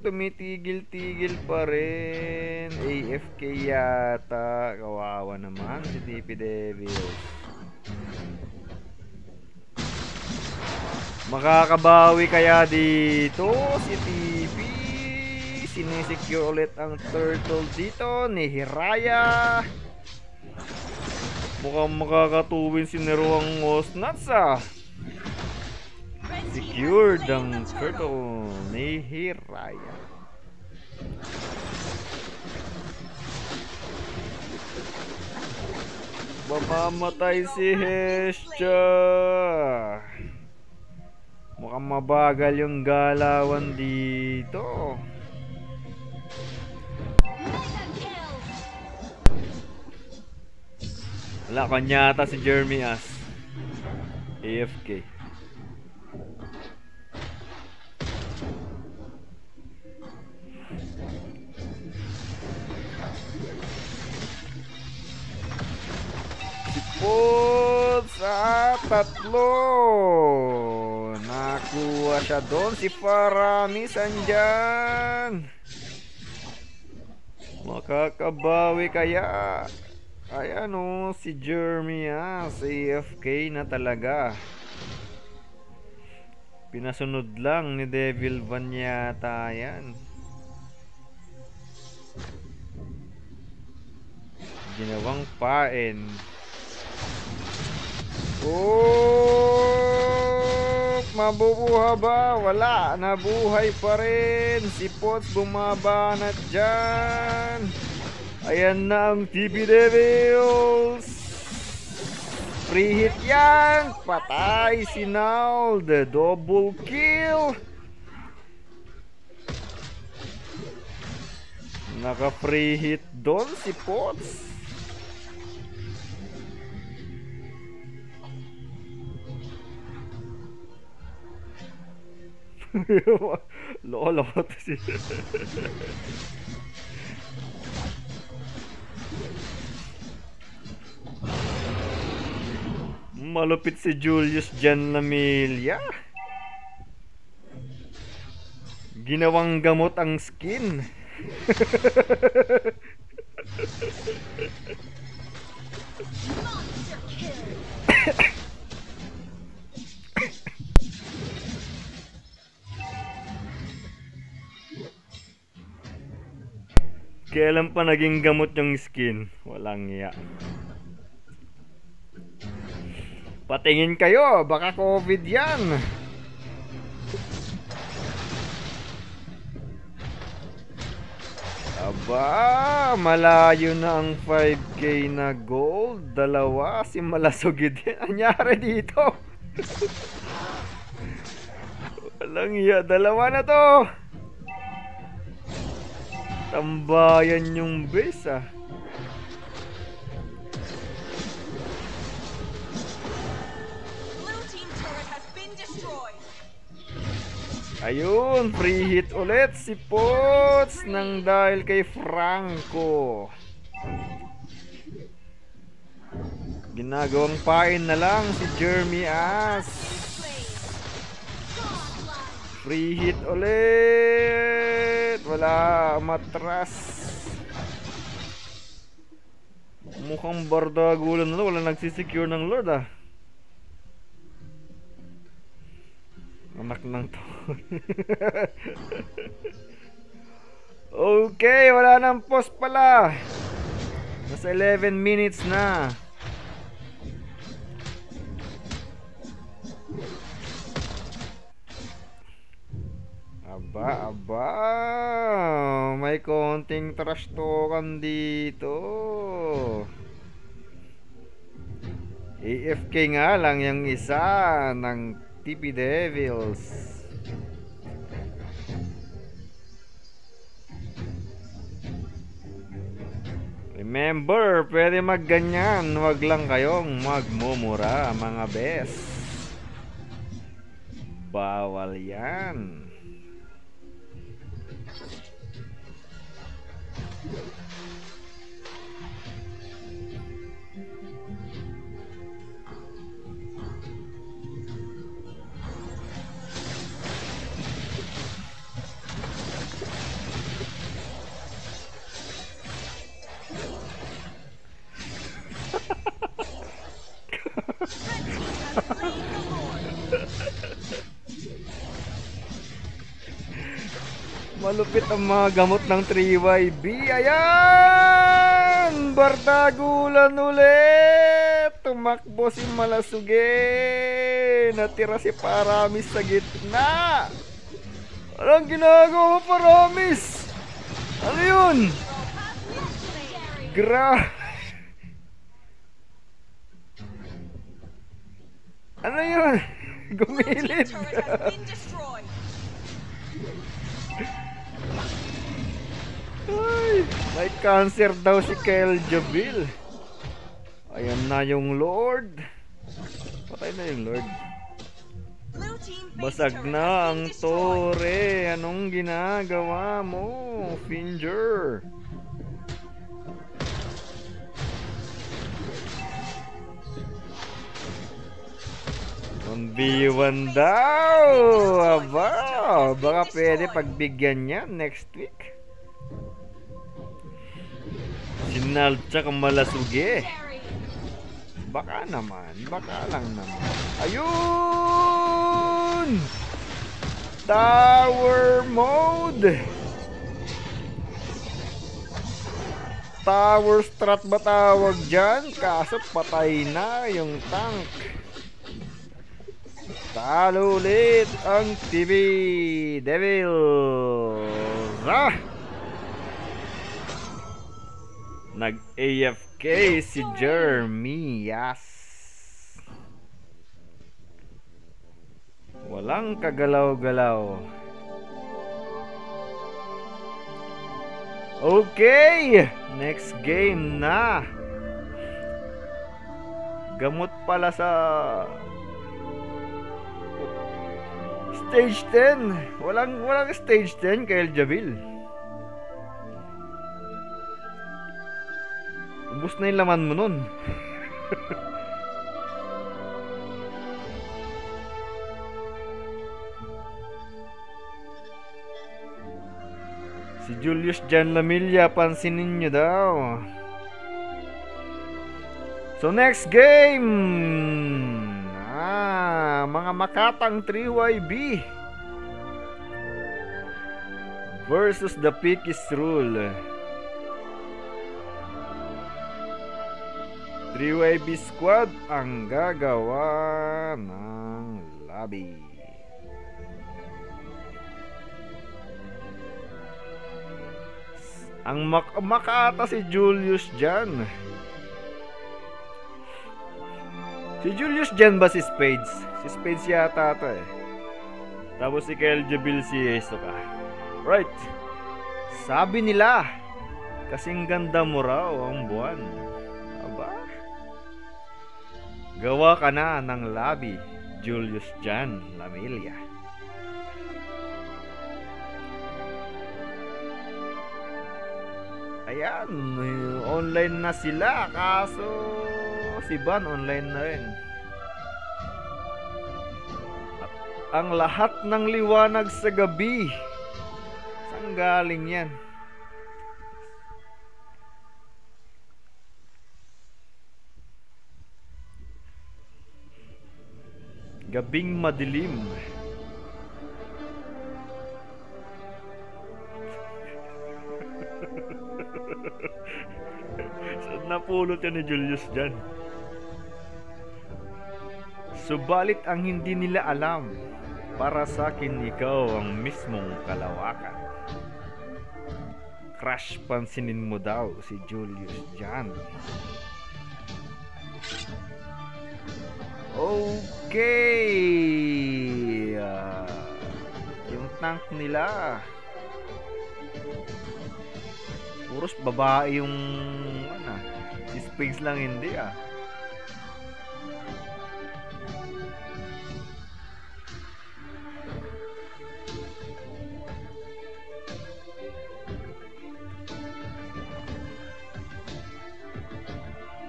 tumitigil-tigil pa rin. AFK yata. Kawawa naman si TP Devils. Makakabawi kaya dito si TP? Sinisecure ulit ang turtle dito ni Hiraya. Mukhang makakatuwin si Neruang Osnuts ah. Secured ang turtle ni Hiraya. Mamamatay si Hestia. Mukhang mabagal yung galawan dito. Wala kanyata si Jeremy As. AFK. Sipot sa tatlo. Nakuha siya doon. Si Faramis andyan. Makakabawi kaya. Ayan o, si Jeremy ah, si AFK na talaga. Pinasunod lang ni Devil Van yata yan. Ginawang pain. Oh! Mabubuha ba? Wala. Nabuhay pa rin. Si Potts bumaba na dyan. Ayan na ang TP Devils. Free hit yan. Patay si Nal. The double kill. Naka free hit doon si Potts. Lolo ko to si Malupit si Julius Jan Lamilla. Ginawang gamot ang skin. Kailan pa naging gamot yung skin? Walang iya. Patingin kayo, baka COVID yan. Aba, malayo na ang 5k na gold. Dalawa, si Malasugid. Anyari dito? Walang iya, dalawa na to. Tambayan yung base ah. Ayun, free hit ulit si Potts nang dahil kay Franco. Ginagawang pain na lang si Jeremy As. Free hit ulit. Wala matras. Mukhang bardagulan na wala nagsisecure ng Lord ah. Anak ng to. okay, wala nang post pala. Nasa 11 minutes na. Aba, aba. May konting trash talkan dito. AFK nga lang yung isa ng TP Devils. Remember, pwede magganyan. Huwag lang kayong magmumura, mga best. Bawal yan. Ha ha ha! Malupit ang mga gamot ng 3YB. Ayan! Bardagulan ulit! Tumakbo si Malasuge! Natira si Paramis sa gitna! Anong ginagawa mo, Paramis? Ano yun? Gra... Ano yun? Gumilid. Ay, may cancer daw si Kel Jabil. Ayan na yung Lord. Patay na yung Lord. Basag na ang tore. Anong ginagawa mo, Finger? One V1 daw! Aba, baka pwede pagbigyan niya next week. Sinal tsaka malasugi. Baka naman, baka lang naman. Ayun! Tower mode! Tower strat ba tawag dyan? Kaso patay na yung tank. Talo ulit ang TV Devils. Ah! Nag-AFK si Jeremy. Yes. Walang kagalaw-galaw. Okay! Next game na. Gamot pala sa Stage 10. Walang walang stage 10 kay Jabil. Ubus na yung laman mo nun. si Julius Jan Lamilla, pansinin nyo daw. So next game! Ah, mga makatang 3YB versus the Pikis Rule. 3YB squad ang gagawa ng lobby. Ang mak makata si Julius dyan. Si Julius dyan ba si Spades? Si Spades yata ata eh. Tapos si Kyle Jabil si Esoka. Right. Sabi nila, kasing ganda mo raw ang buwan. Gawa ka na ng labi, Julius Jan Lamilia. Ayan, online na sila kaso si Van online na rin. At ang lahat ng liwanag sa gabi. Saan galing yan? Gabing madilim. Saan napulot yan ni Julius dyan? Subalit ang hindi nila alam, Para sa akin, ikaw ang mismong kalawakan. Crush pansinin mo daw si Julius Jan. Okay. Ah, yung tank nila. Puros babae yung ano, si Sphinx lang hindi ah.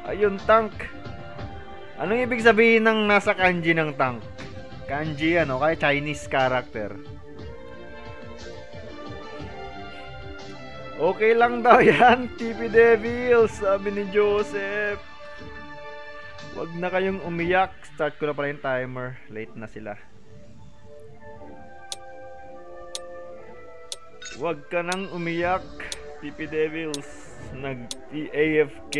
Ayun, tank. Anong ibig sabihin ng nasa kanji ng tank? Kanji ano, kaya Chinese character. Okay lang daw yan, TV Devils, sabi ni Joseph. Huwag na kayong umiyak. Start ko na pala yung timer. Late na sila. Huwag ka nang umiyak, TP Devils. Nag-AFK.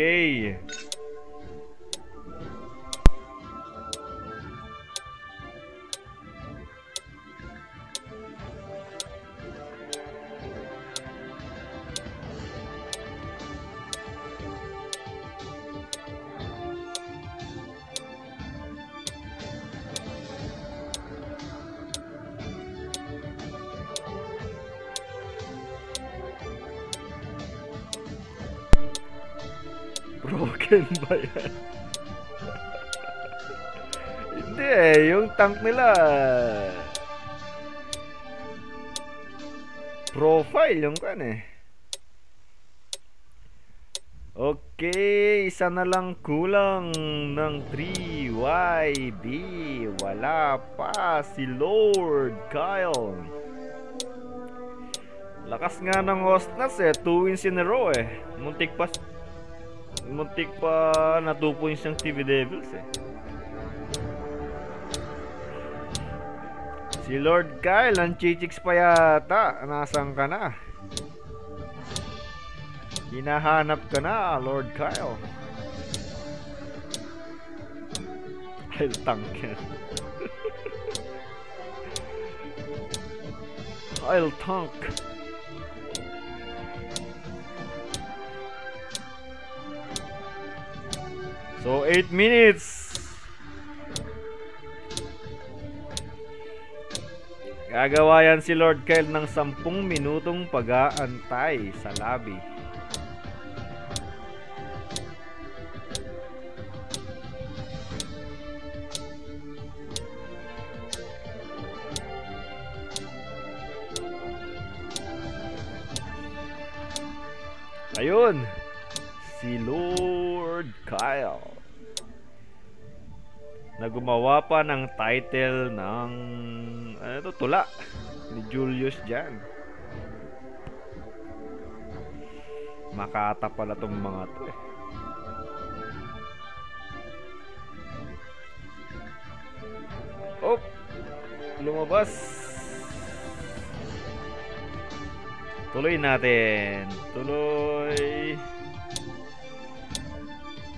Broken ba yan? Hindi eh, yung tank nila profile yung kan eh. Okay, isa na lang kulang ng 3YB. Wala pa si Lord Kyle. Lakas nga ng Hostnas eh, 2 wins in a row eh. Muntik pa muntik pa na 2 points yung TV Devils eh. Si Lord Kyle, ang chichiks pa yata. Nasaan ka na? Hinahanap ka na, Lord Kyle. I'll tank yan. I'll tank. So, 8 minutes. Gagawa yan si Lord Kyle ng 10 minutong pag-aantay sa lobby. Ayun. Si Lord Kyle. Na gumawa pa ng title ng ano to, tula ni Julius Jan. Makata pala tong mga to eh. Oh! Lumabas! Tuloy natin. Tuloy.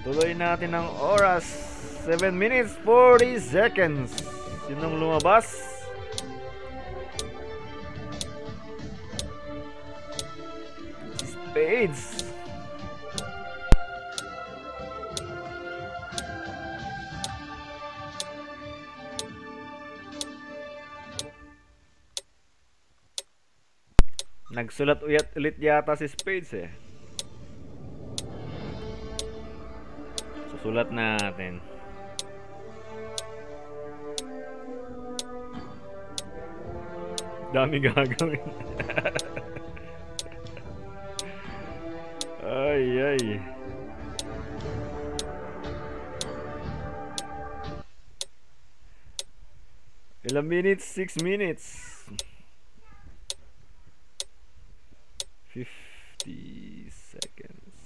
Tuloy natin ang oras. 7 minutes 40 seconds. Sinong lumabas? Spades. Nagsulat uyat ulit yata si Spades eh. Susulat natin. Dami gagawin. ay, ay. Ilang minutes? 6 minutes. 50 seconds.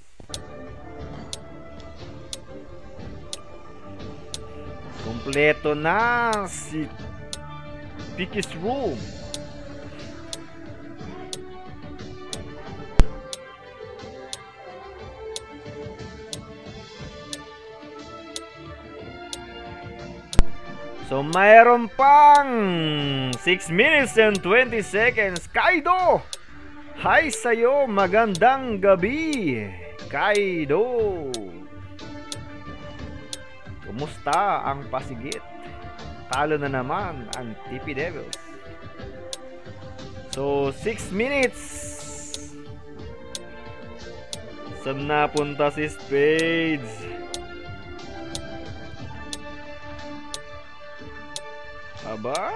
Kompleto na si Picky's Room. So, mayroon pang 6 minutes and 20 seconds. Kaido! Hi sa'yo, magandang gabi. Kaido! Kumusta ang pasigit? Talo na naman ang TP Devils. So, 6 minutes. Saan napunta si Spades? Aba,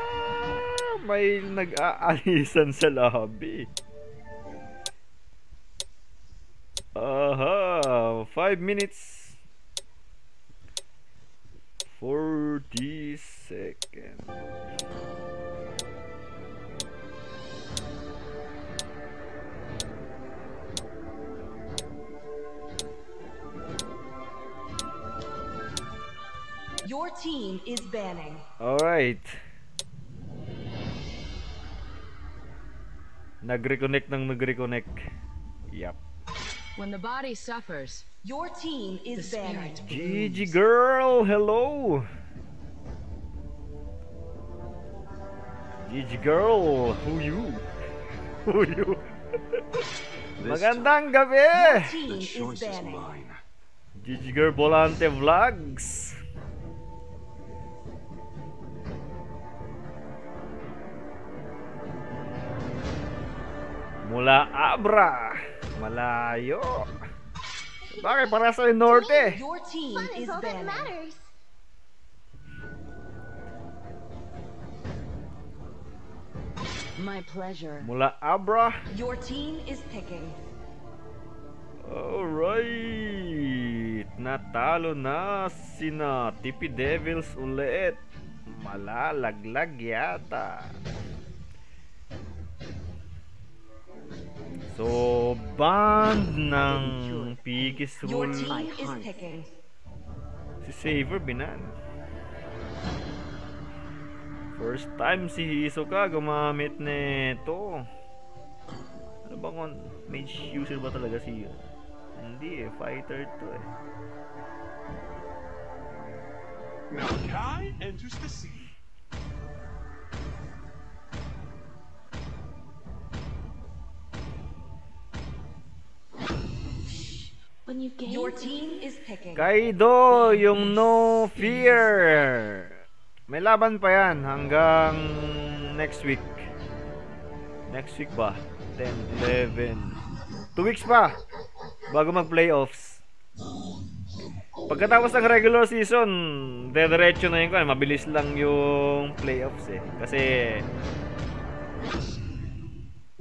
may nag-aalisan sa lobby. Aha, 5 minutes 40 seconds. Your team is banning. Alright. Nag-reconnect ng nag-reconnect. Yup. When the body suffers, Your team is banned. banning. spirit Gigi girl, hello. Gigi girl, who you? Who you? Magandang Your gabi. team The choice is mine. Gigi girl Volante Vlogs. Mula Abra. Malayo. Bakit? Para sa norte. Your team is banning. my pleasure. Mula Abra. Your team is picking. Alright. Natalo na sina TP Devils ulit. Malalaglag yata. So, band ng Pigis Your Rule si Saver binan. First time si Hisoka gumamit nito. Ano bang on? Mage user ba talaga si Hindi eh, fighter to eh. Now Kai enters the scene. When you gaze Your team is picking. Kaido, yung no fear. May laban pa yan hanggang next week. Next week ba? 10, 11. 2 weeks pa bago mag-playoffs. Pagkatapos ng regular season, dediretso na yun ko. Mabilis lang yung playoffs eh. Kasi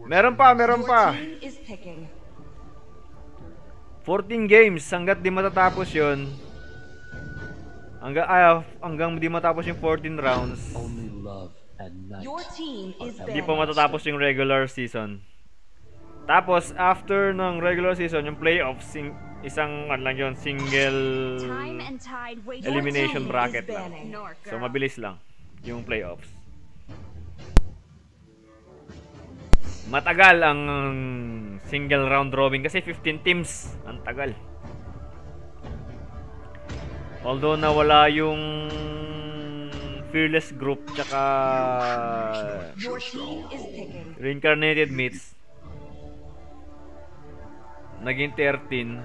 meron pa, meron Your pa. Team is picking. 14 games hanggat di matatapos yun. Hanggang, ah, hanggang di matapos yung 14 rounds. Only love at night. Your team is Hindi pa matatapos yung regular season. Tapos, after ng regular season, yung playoffs, sing, isang, ano lang yun, single elimination bracket lang. So, mabilis lang yung playoffs. Matagal ang single round robin kasi 15 teams. Ang tagal. Although nawala yung Fearless Group tsaka. Reincarnated Myths naging 13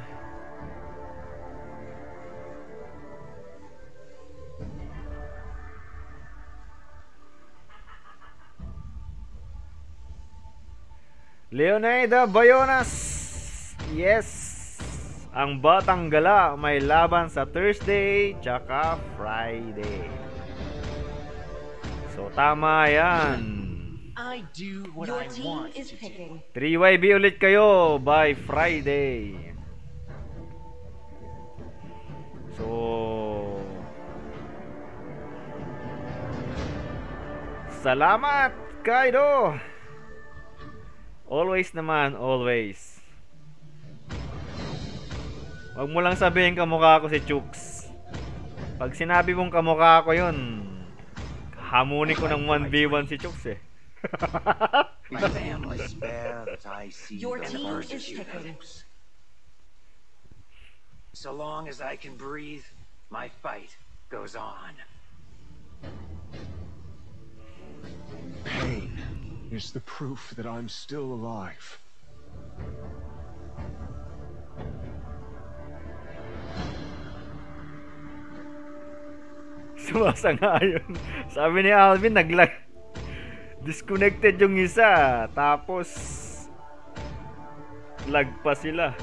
Leonida Bayonas Yes Ang Batang Gala may laban sa Thursday tsaka Friday So tama yan I do what Your I want is picking. 3YB ulit kayo by Friday. So Salamat Kaido. Always naman, always. Huwag mo lang sabihin kamukha ko si Chooks. Pag sinabi mong kamukha ko yun, hamunin ko ng 1v1 si Chooks eh. My I see Your the team is. So long as I can breathe, my fight goes on. Pain is the proof that I'm still alive. Sumasangayon. Sabi ni Alvin, naglag... Disconnected yung isa. Tapos... Lag pa sila.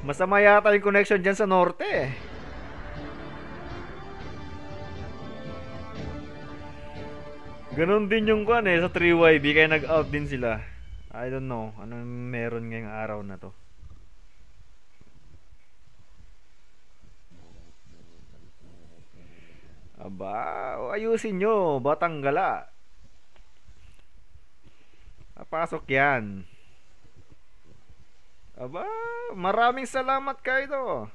Masama yata yung connection dyan sa norte eh. Ganon din yung kwan eh sa 3YB kaya nag-out din sila. I don't know. Anong meron ngayong araw na to. Aba, ayusin nyo, batang gala. Papasok yan. Aba, maraming salamat kayo.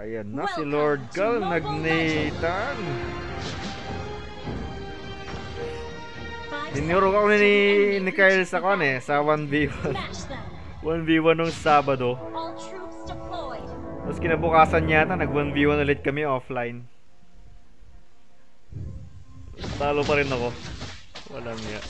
Ayan na si Lord Cal, nagnatan. Dinuro ako ni, ni Kyle sa kon eh, sa 1v1. 1v1 nung Sabado. Tapos kinabukasan yata, nag 1v1 ulit kami offline. Talo pa rin ako. Walang ya.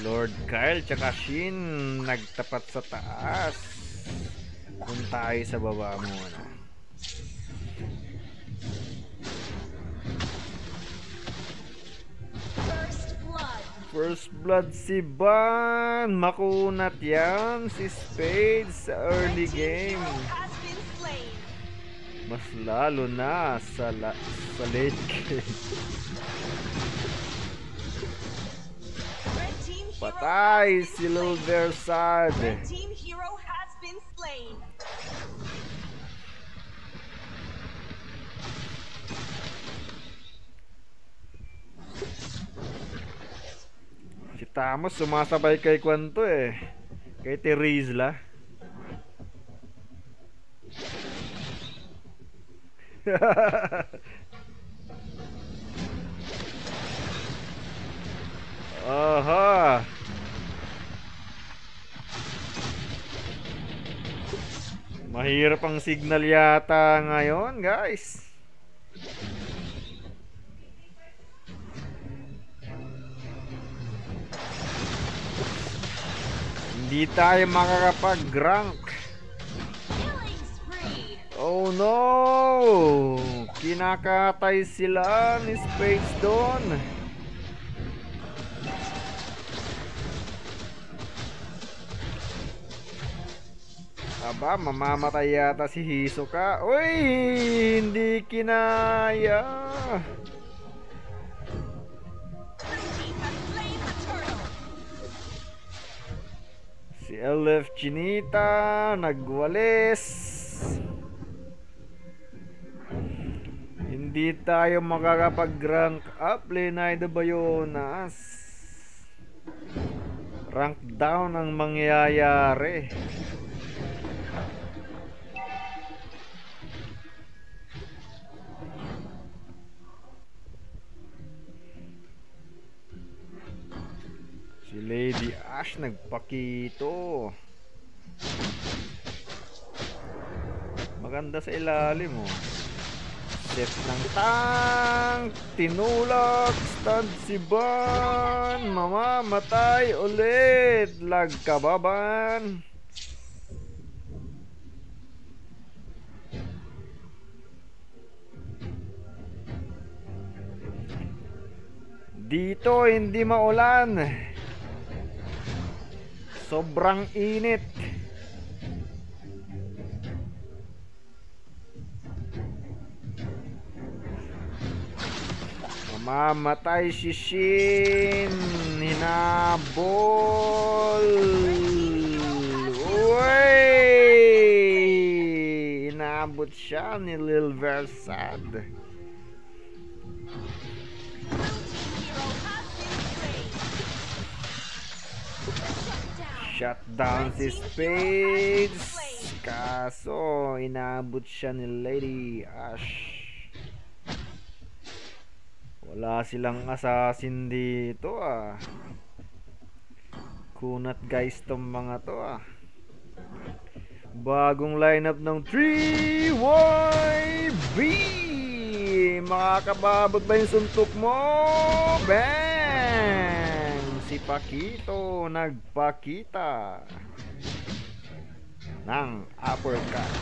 Lord Kyle tsaka Shin nagtapat sa taas. Kung tayo sa baba muna. First blood. First blood si Ban. Makunat yan. Si Spade sa early game. Mas lalo na sa, la- sa late game. Red Patay si Lil Versad. Red team hero has been slain. Si Tamos sumasabay kay Kwanto eh. Kay Terizla. Aha. Mahirap ang signal yata ngayon, guys. Hindi tayo makakapag-rank. Oh no! Kinakatay sila ni Spades doon. Aba, mamamatay yata si Hisoka. Uy! Hindi kinaya. Si LF Chinita nagwalis. Hindi tayo makakapag-rank up, Lenay de Bayonas. Rank down ang mangyayari. Si Lady Ash nagpakito. Maganda sa ilalim oh. Set ng tank, tinulak, stun si Ban, mamamatay ulit, lag kababan. Dito hindi maulan. Sobrang init. Mamamatay si Shin. Hinabol. Uy! Inabot siya ni Lil Versad. Shut down. Si Spades. Kaso, inaabot siya ni Lady Ash. Wala silang assassin dito ah. Kunat guys tong mga to ah. Bagong lineup ng 3YB! Makakababot ba yung suntok mo? Bang! Si Pakito nagpakita ng uppercut.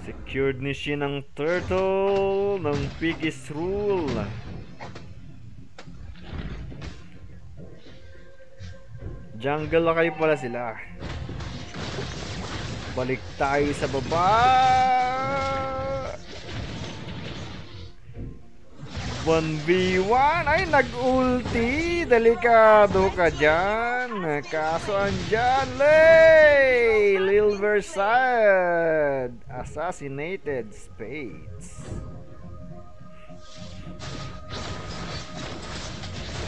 Secured ni Shin ang turtle ng Piggy's Rule. Jungle na kayo pala sila. Balik tayo sa baba. 1v1 ay nag-ulti. Delikado ka dyan. Kaso andyan Lay! Lil Versad. Assassinated spades.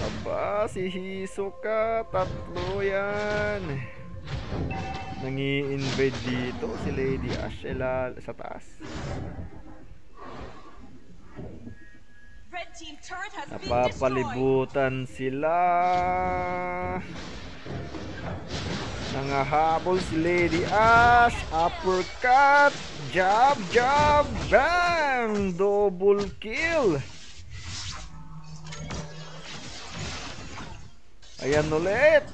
Aba si Hisoka tatlo yan. Nangi-invade dito si Lady Ashela sa taas Red team turret has been destroyed. Napapalibutan sila. Nangahabol si Lady Ash. Uppercut. Jab, jab, bang! Double kill. Ayan ulit.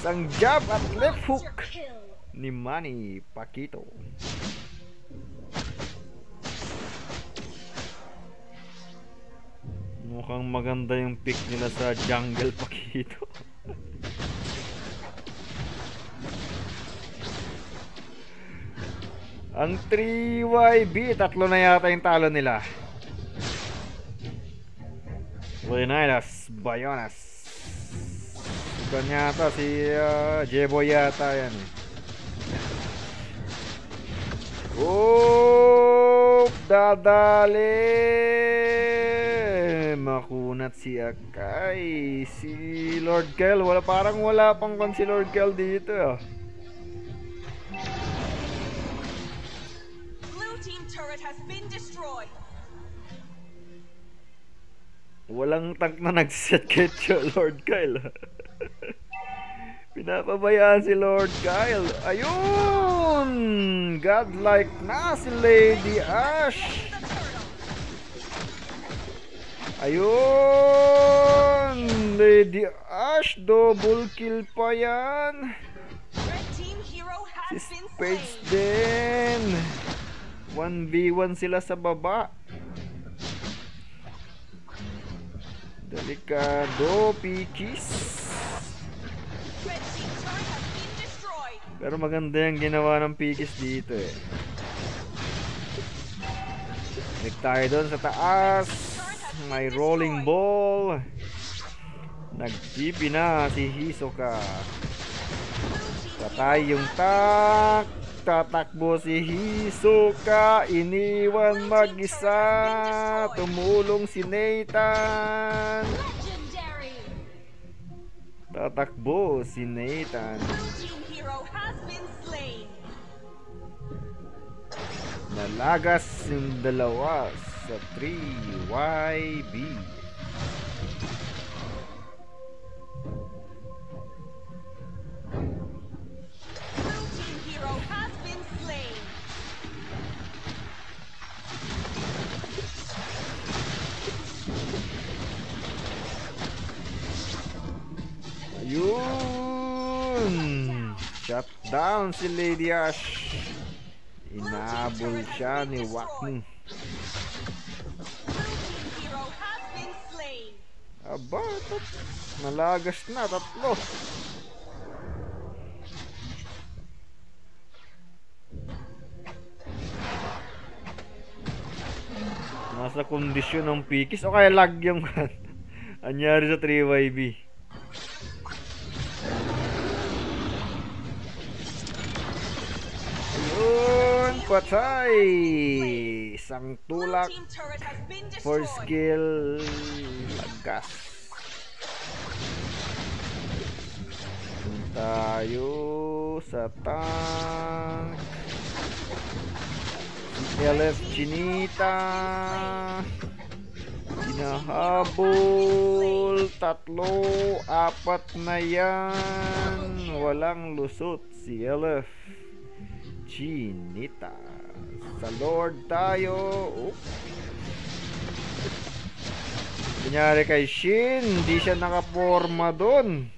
Isang jab at left hook ni Manny Pakito. Mukhang maganda yung pick nila sa jungle Pakito. Ang 3YB, tatlo na yata yung talo nila. Leonidas, Bayonas. Ikan yata si uh, Jebo yata yan. eh. Oh, dadali. Makunat si Akai. Si Lord Kel, wala parang wala pang kon si Lord Kel dito. ah. Blue team turret has been destroyed. Walang tank na nag-set kay Lord Kyle. Pinapabayaan si Lord Kyle. Ayun! Godlike na si Lady Ash. Ayun! Lady Ash, double kill pa yan. Si Spades din. 1v1 sila sa baba. Delikado, Pikis. Red team turret has been destroyed. Pero maganda yung ginawa ng Pikis dito eh. Balik tayo doon sa taas. May rolling ball. Nagtipi na si Hisoka. Patay yung tak. Tatakbo si Hisoka. Iniwan mag-isa. Tumulong si Nathan. Tatakbo si Nathan. Team hero has been slain. Nalagas yung dalawa sa 3YB. Blue team hero has been slain. Ayun! Down si Lady Ash. Inabol siya ni Wakni. Aba, tat nalagas na, tatlo. Nasa kondisyon ng pikis o kaya lag yung anyari sa 3YB. Ayun, patay! Isang tulak for skill lagas. tayo sa tank. LF Chinita. Hinahabol. Tatlo, apat na yan. Walang lusot si LF Chinita. Sa Lord tayo. Oh. Kunyari kay Shin, hindi siya nakaporma doon.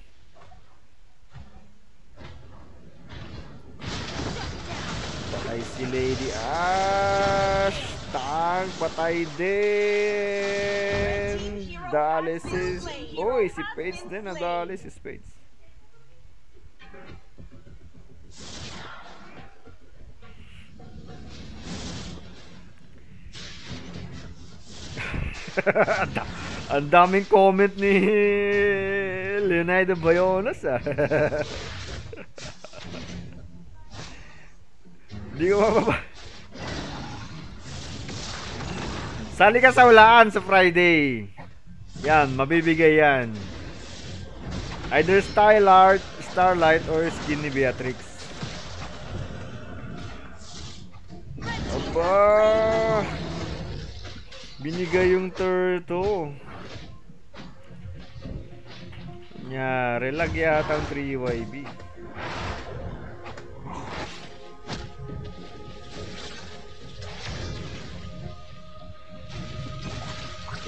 Patay si Lady Ash. Tank, patay din. Dali si... Uy, si Spades din. Nadali si Spades. Ang da- Ang daming comment ni Leonidas Bayonas ah. Hindi ko mababa. Sali ka sa ulaan sa Friday. Yan, mabibigay yan. Either Starlight, Starlight or Skinny Beatrix. Aba! Binigay yung turtle. Nya, relag yata ang 3YB.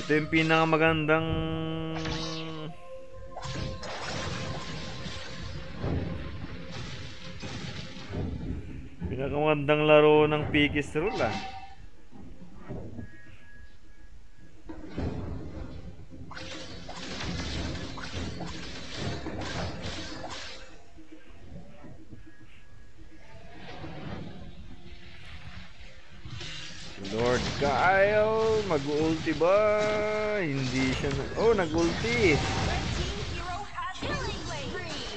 Ito yung pinakamagandang pinakamagandang laro ng Pikis Rule ah. Lord Kyle, mag-ulti ba? Hindi siya na... Oh, nag-ulti! Red team hero has killing spree.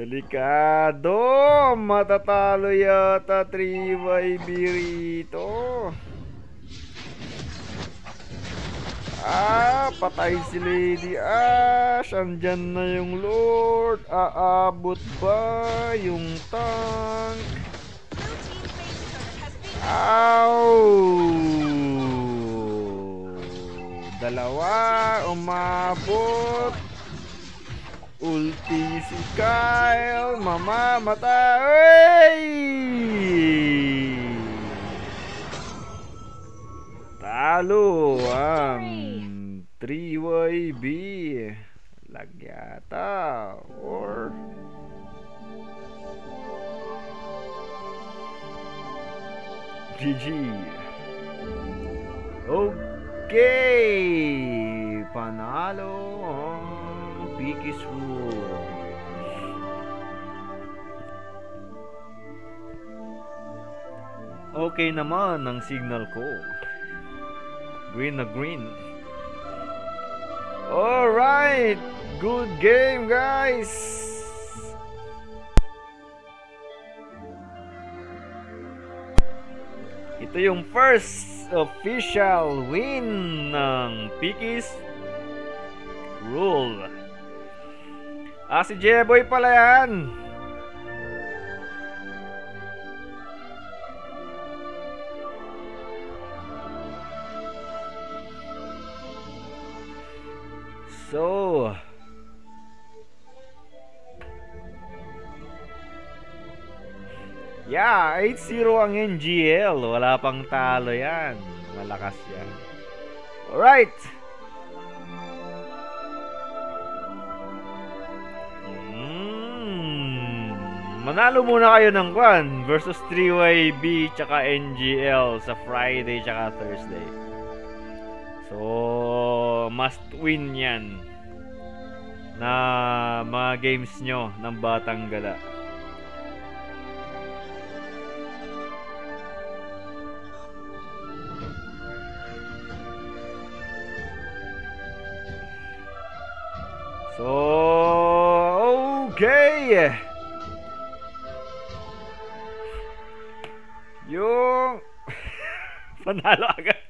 Delikado! Matatalo yata 3YB rito. Ah, patay si Lady Ash. Andyan na yung Lord. Aabot ba yung tank? Ow! Dalawa, umabot. Ulti si Kyle, mamamatay! Talo ang 3YB. Lagyata or GG. Okay! Panalo ang Pikis Rule. Okay naman ang signal ko. Green na green. Alright! Good game guys! Ito yung first official win ng Pikis Rule. Ah, si Jeboy pala yan. So, Yeah, 8-0 ang NGL. Wala pang talo yan. Malakas yan. Alright. Manalo muna kayo ng kwan versus 3YB tsaka NGL sa Friday tsaka Thursday. So, must win yan na mga games nyo ng Batang Gala. So, okay. Yung panalo agad.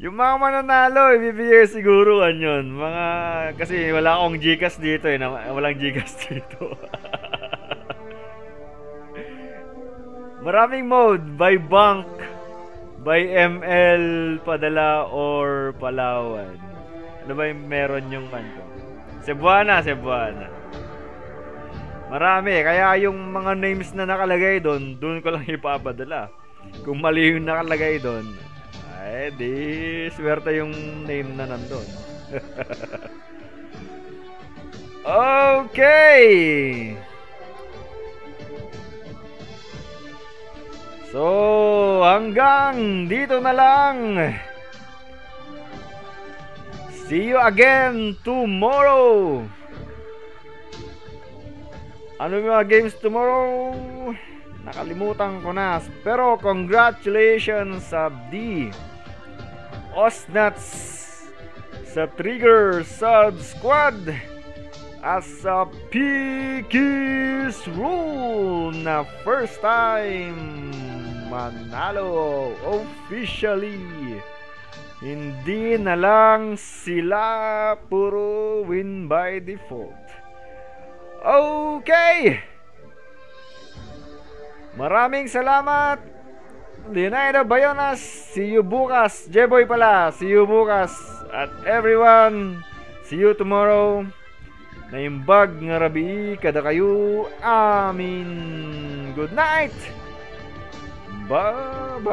Yung mga mananalo, ibibigay siguro yun. Mga, kasi wala akong Gcash dito eh. Walang Gcash dito. Maraming mode. By bank, by ML, padala, or Palawan. Ano ba yung meron yung kanto? Cebuana, Cebuana. Marami. Kaya yung mga names na nakalagay doon, doon ko lang ipapadala. Kung mali yung nakalagay doon, ay di swerte yung name na nandun. okay! So, hanggang dito na lang. See you again tomorrow. Ano mga games tomorrow? Nakalimutan ko na. Pero congratulations sa D. Osnuts sa Trigger Sub Squad as sa Pikis Rule na first time manalo officially. Hindi na lang sila puro win by default. Okay! Maraming salamat! Leonardo Bayonas, see you bukas. Jeboy pala, see you bukas. At everyone, see you tomorrow. Naimbag nga rabi kada kayo amin. Good night! Bye-bye!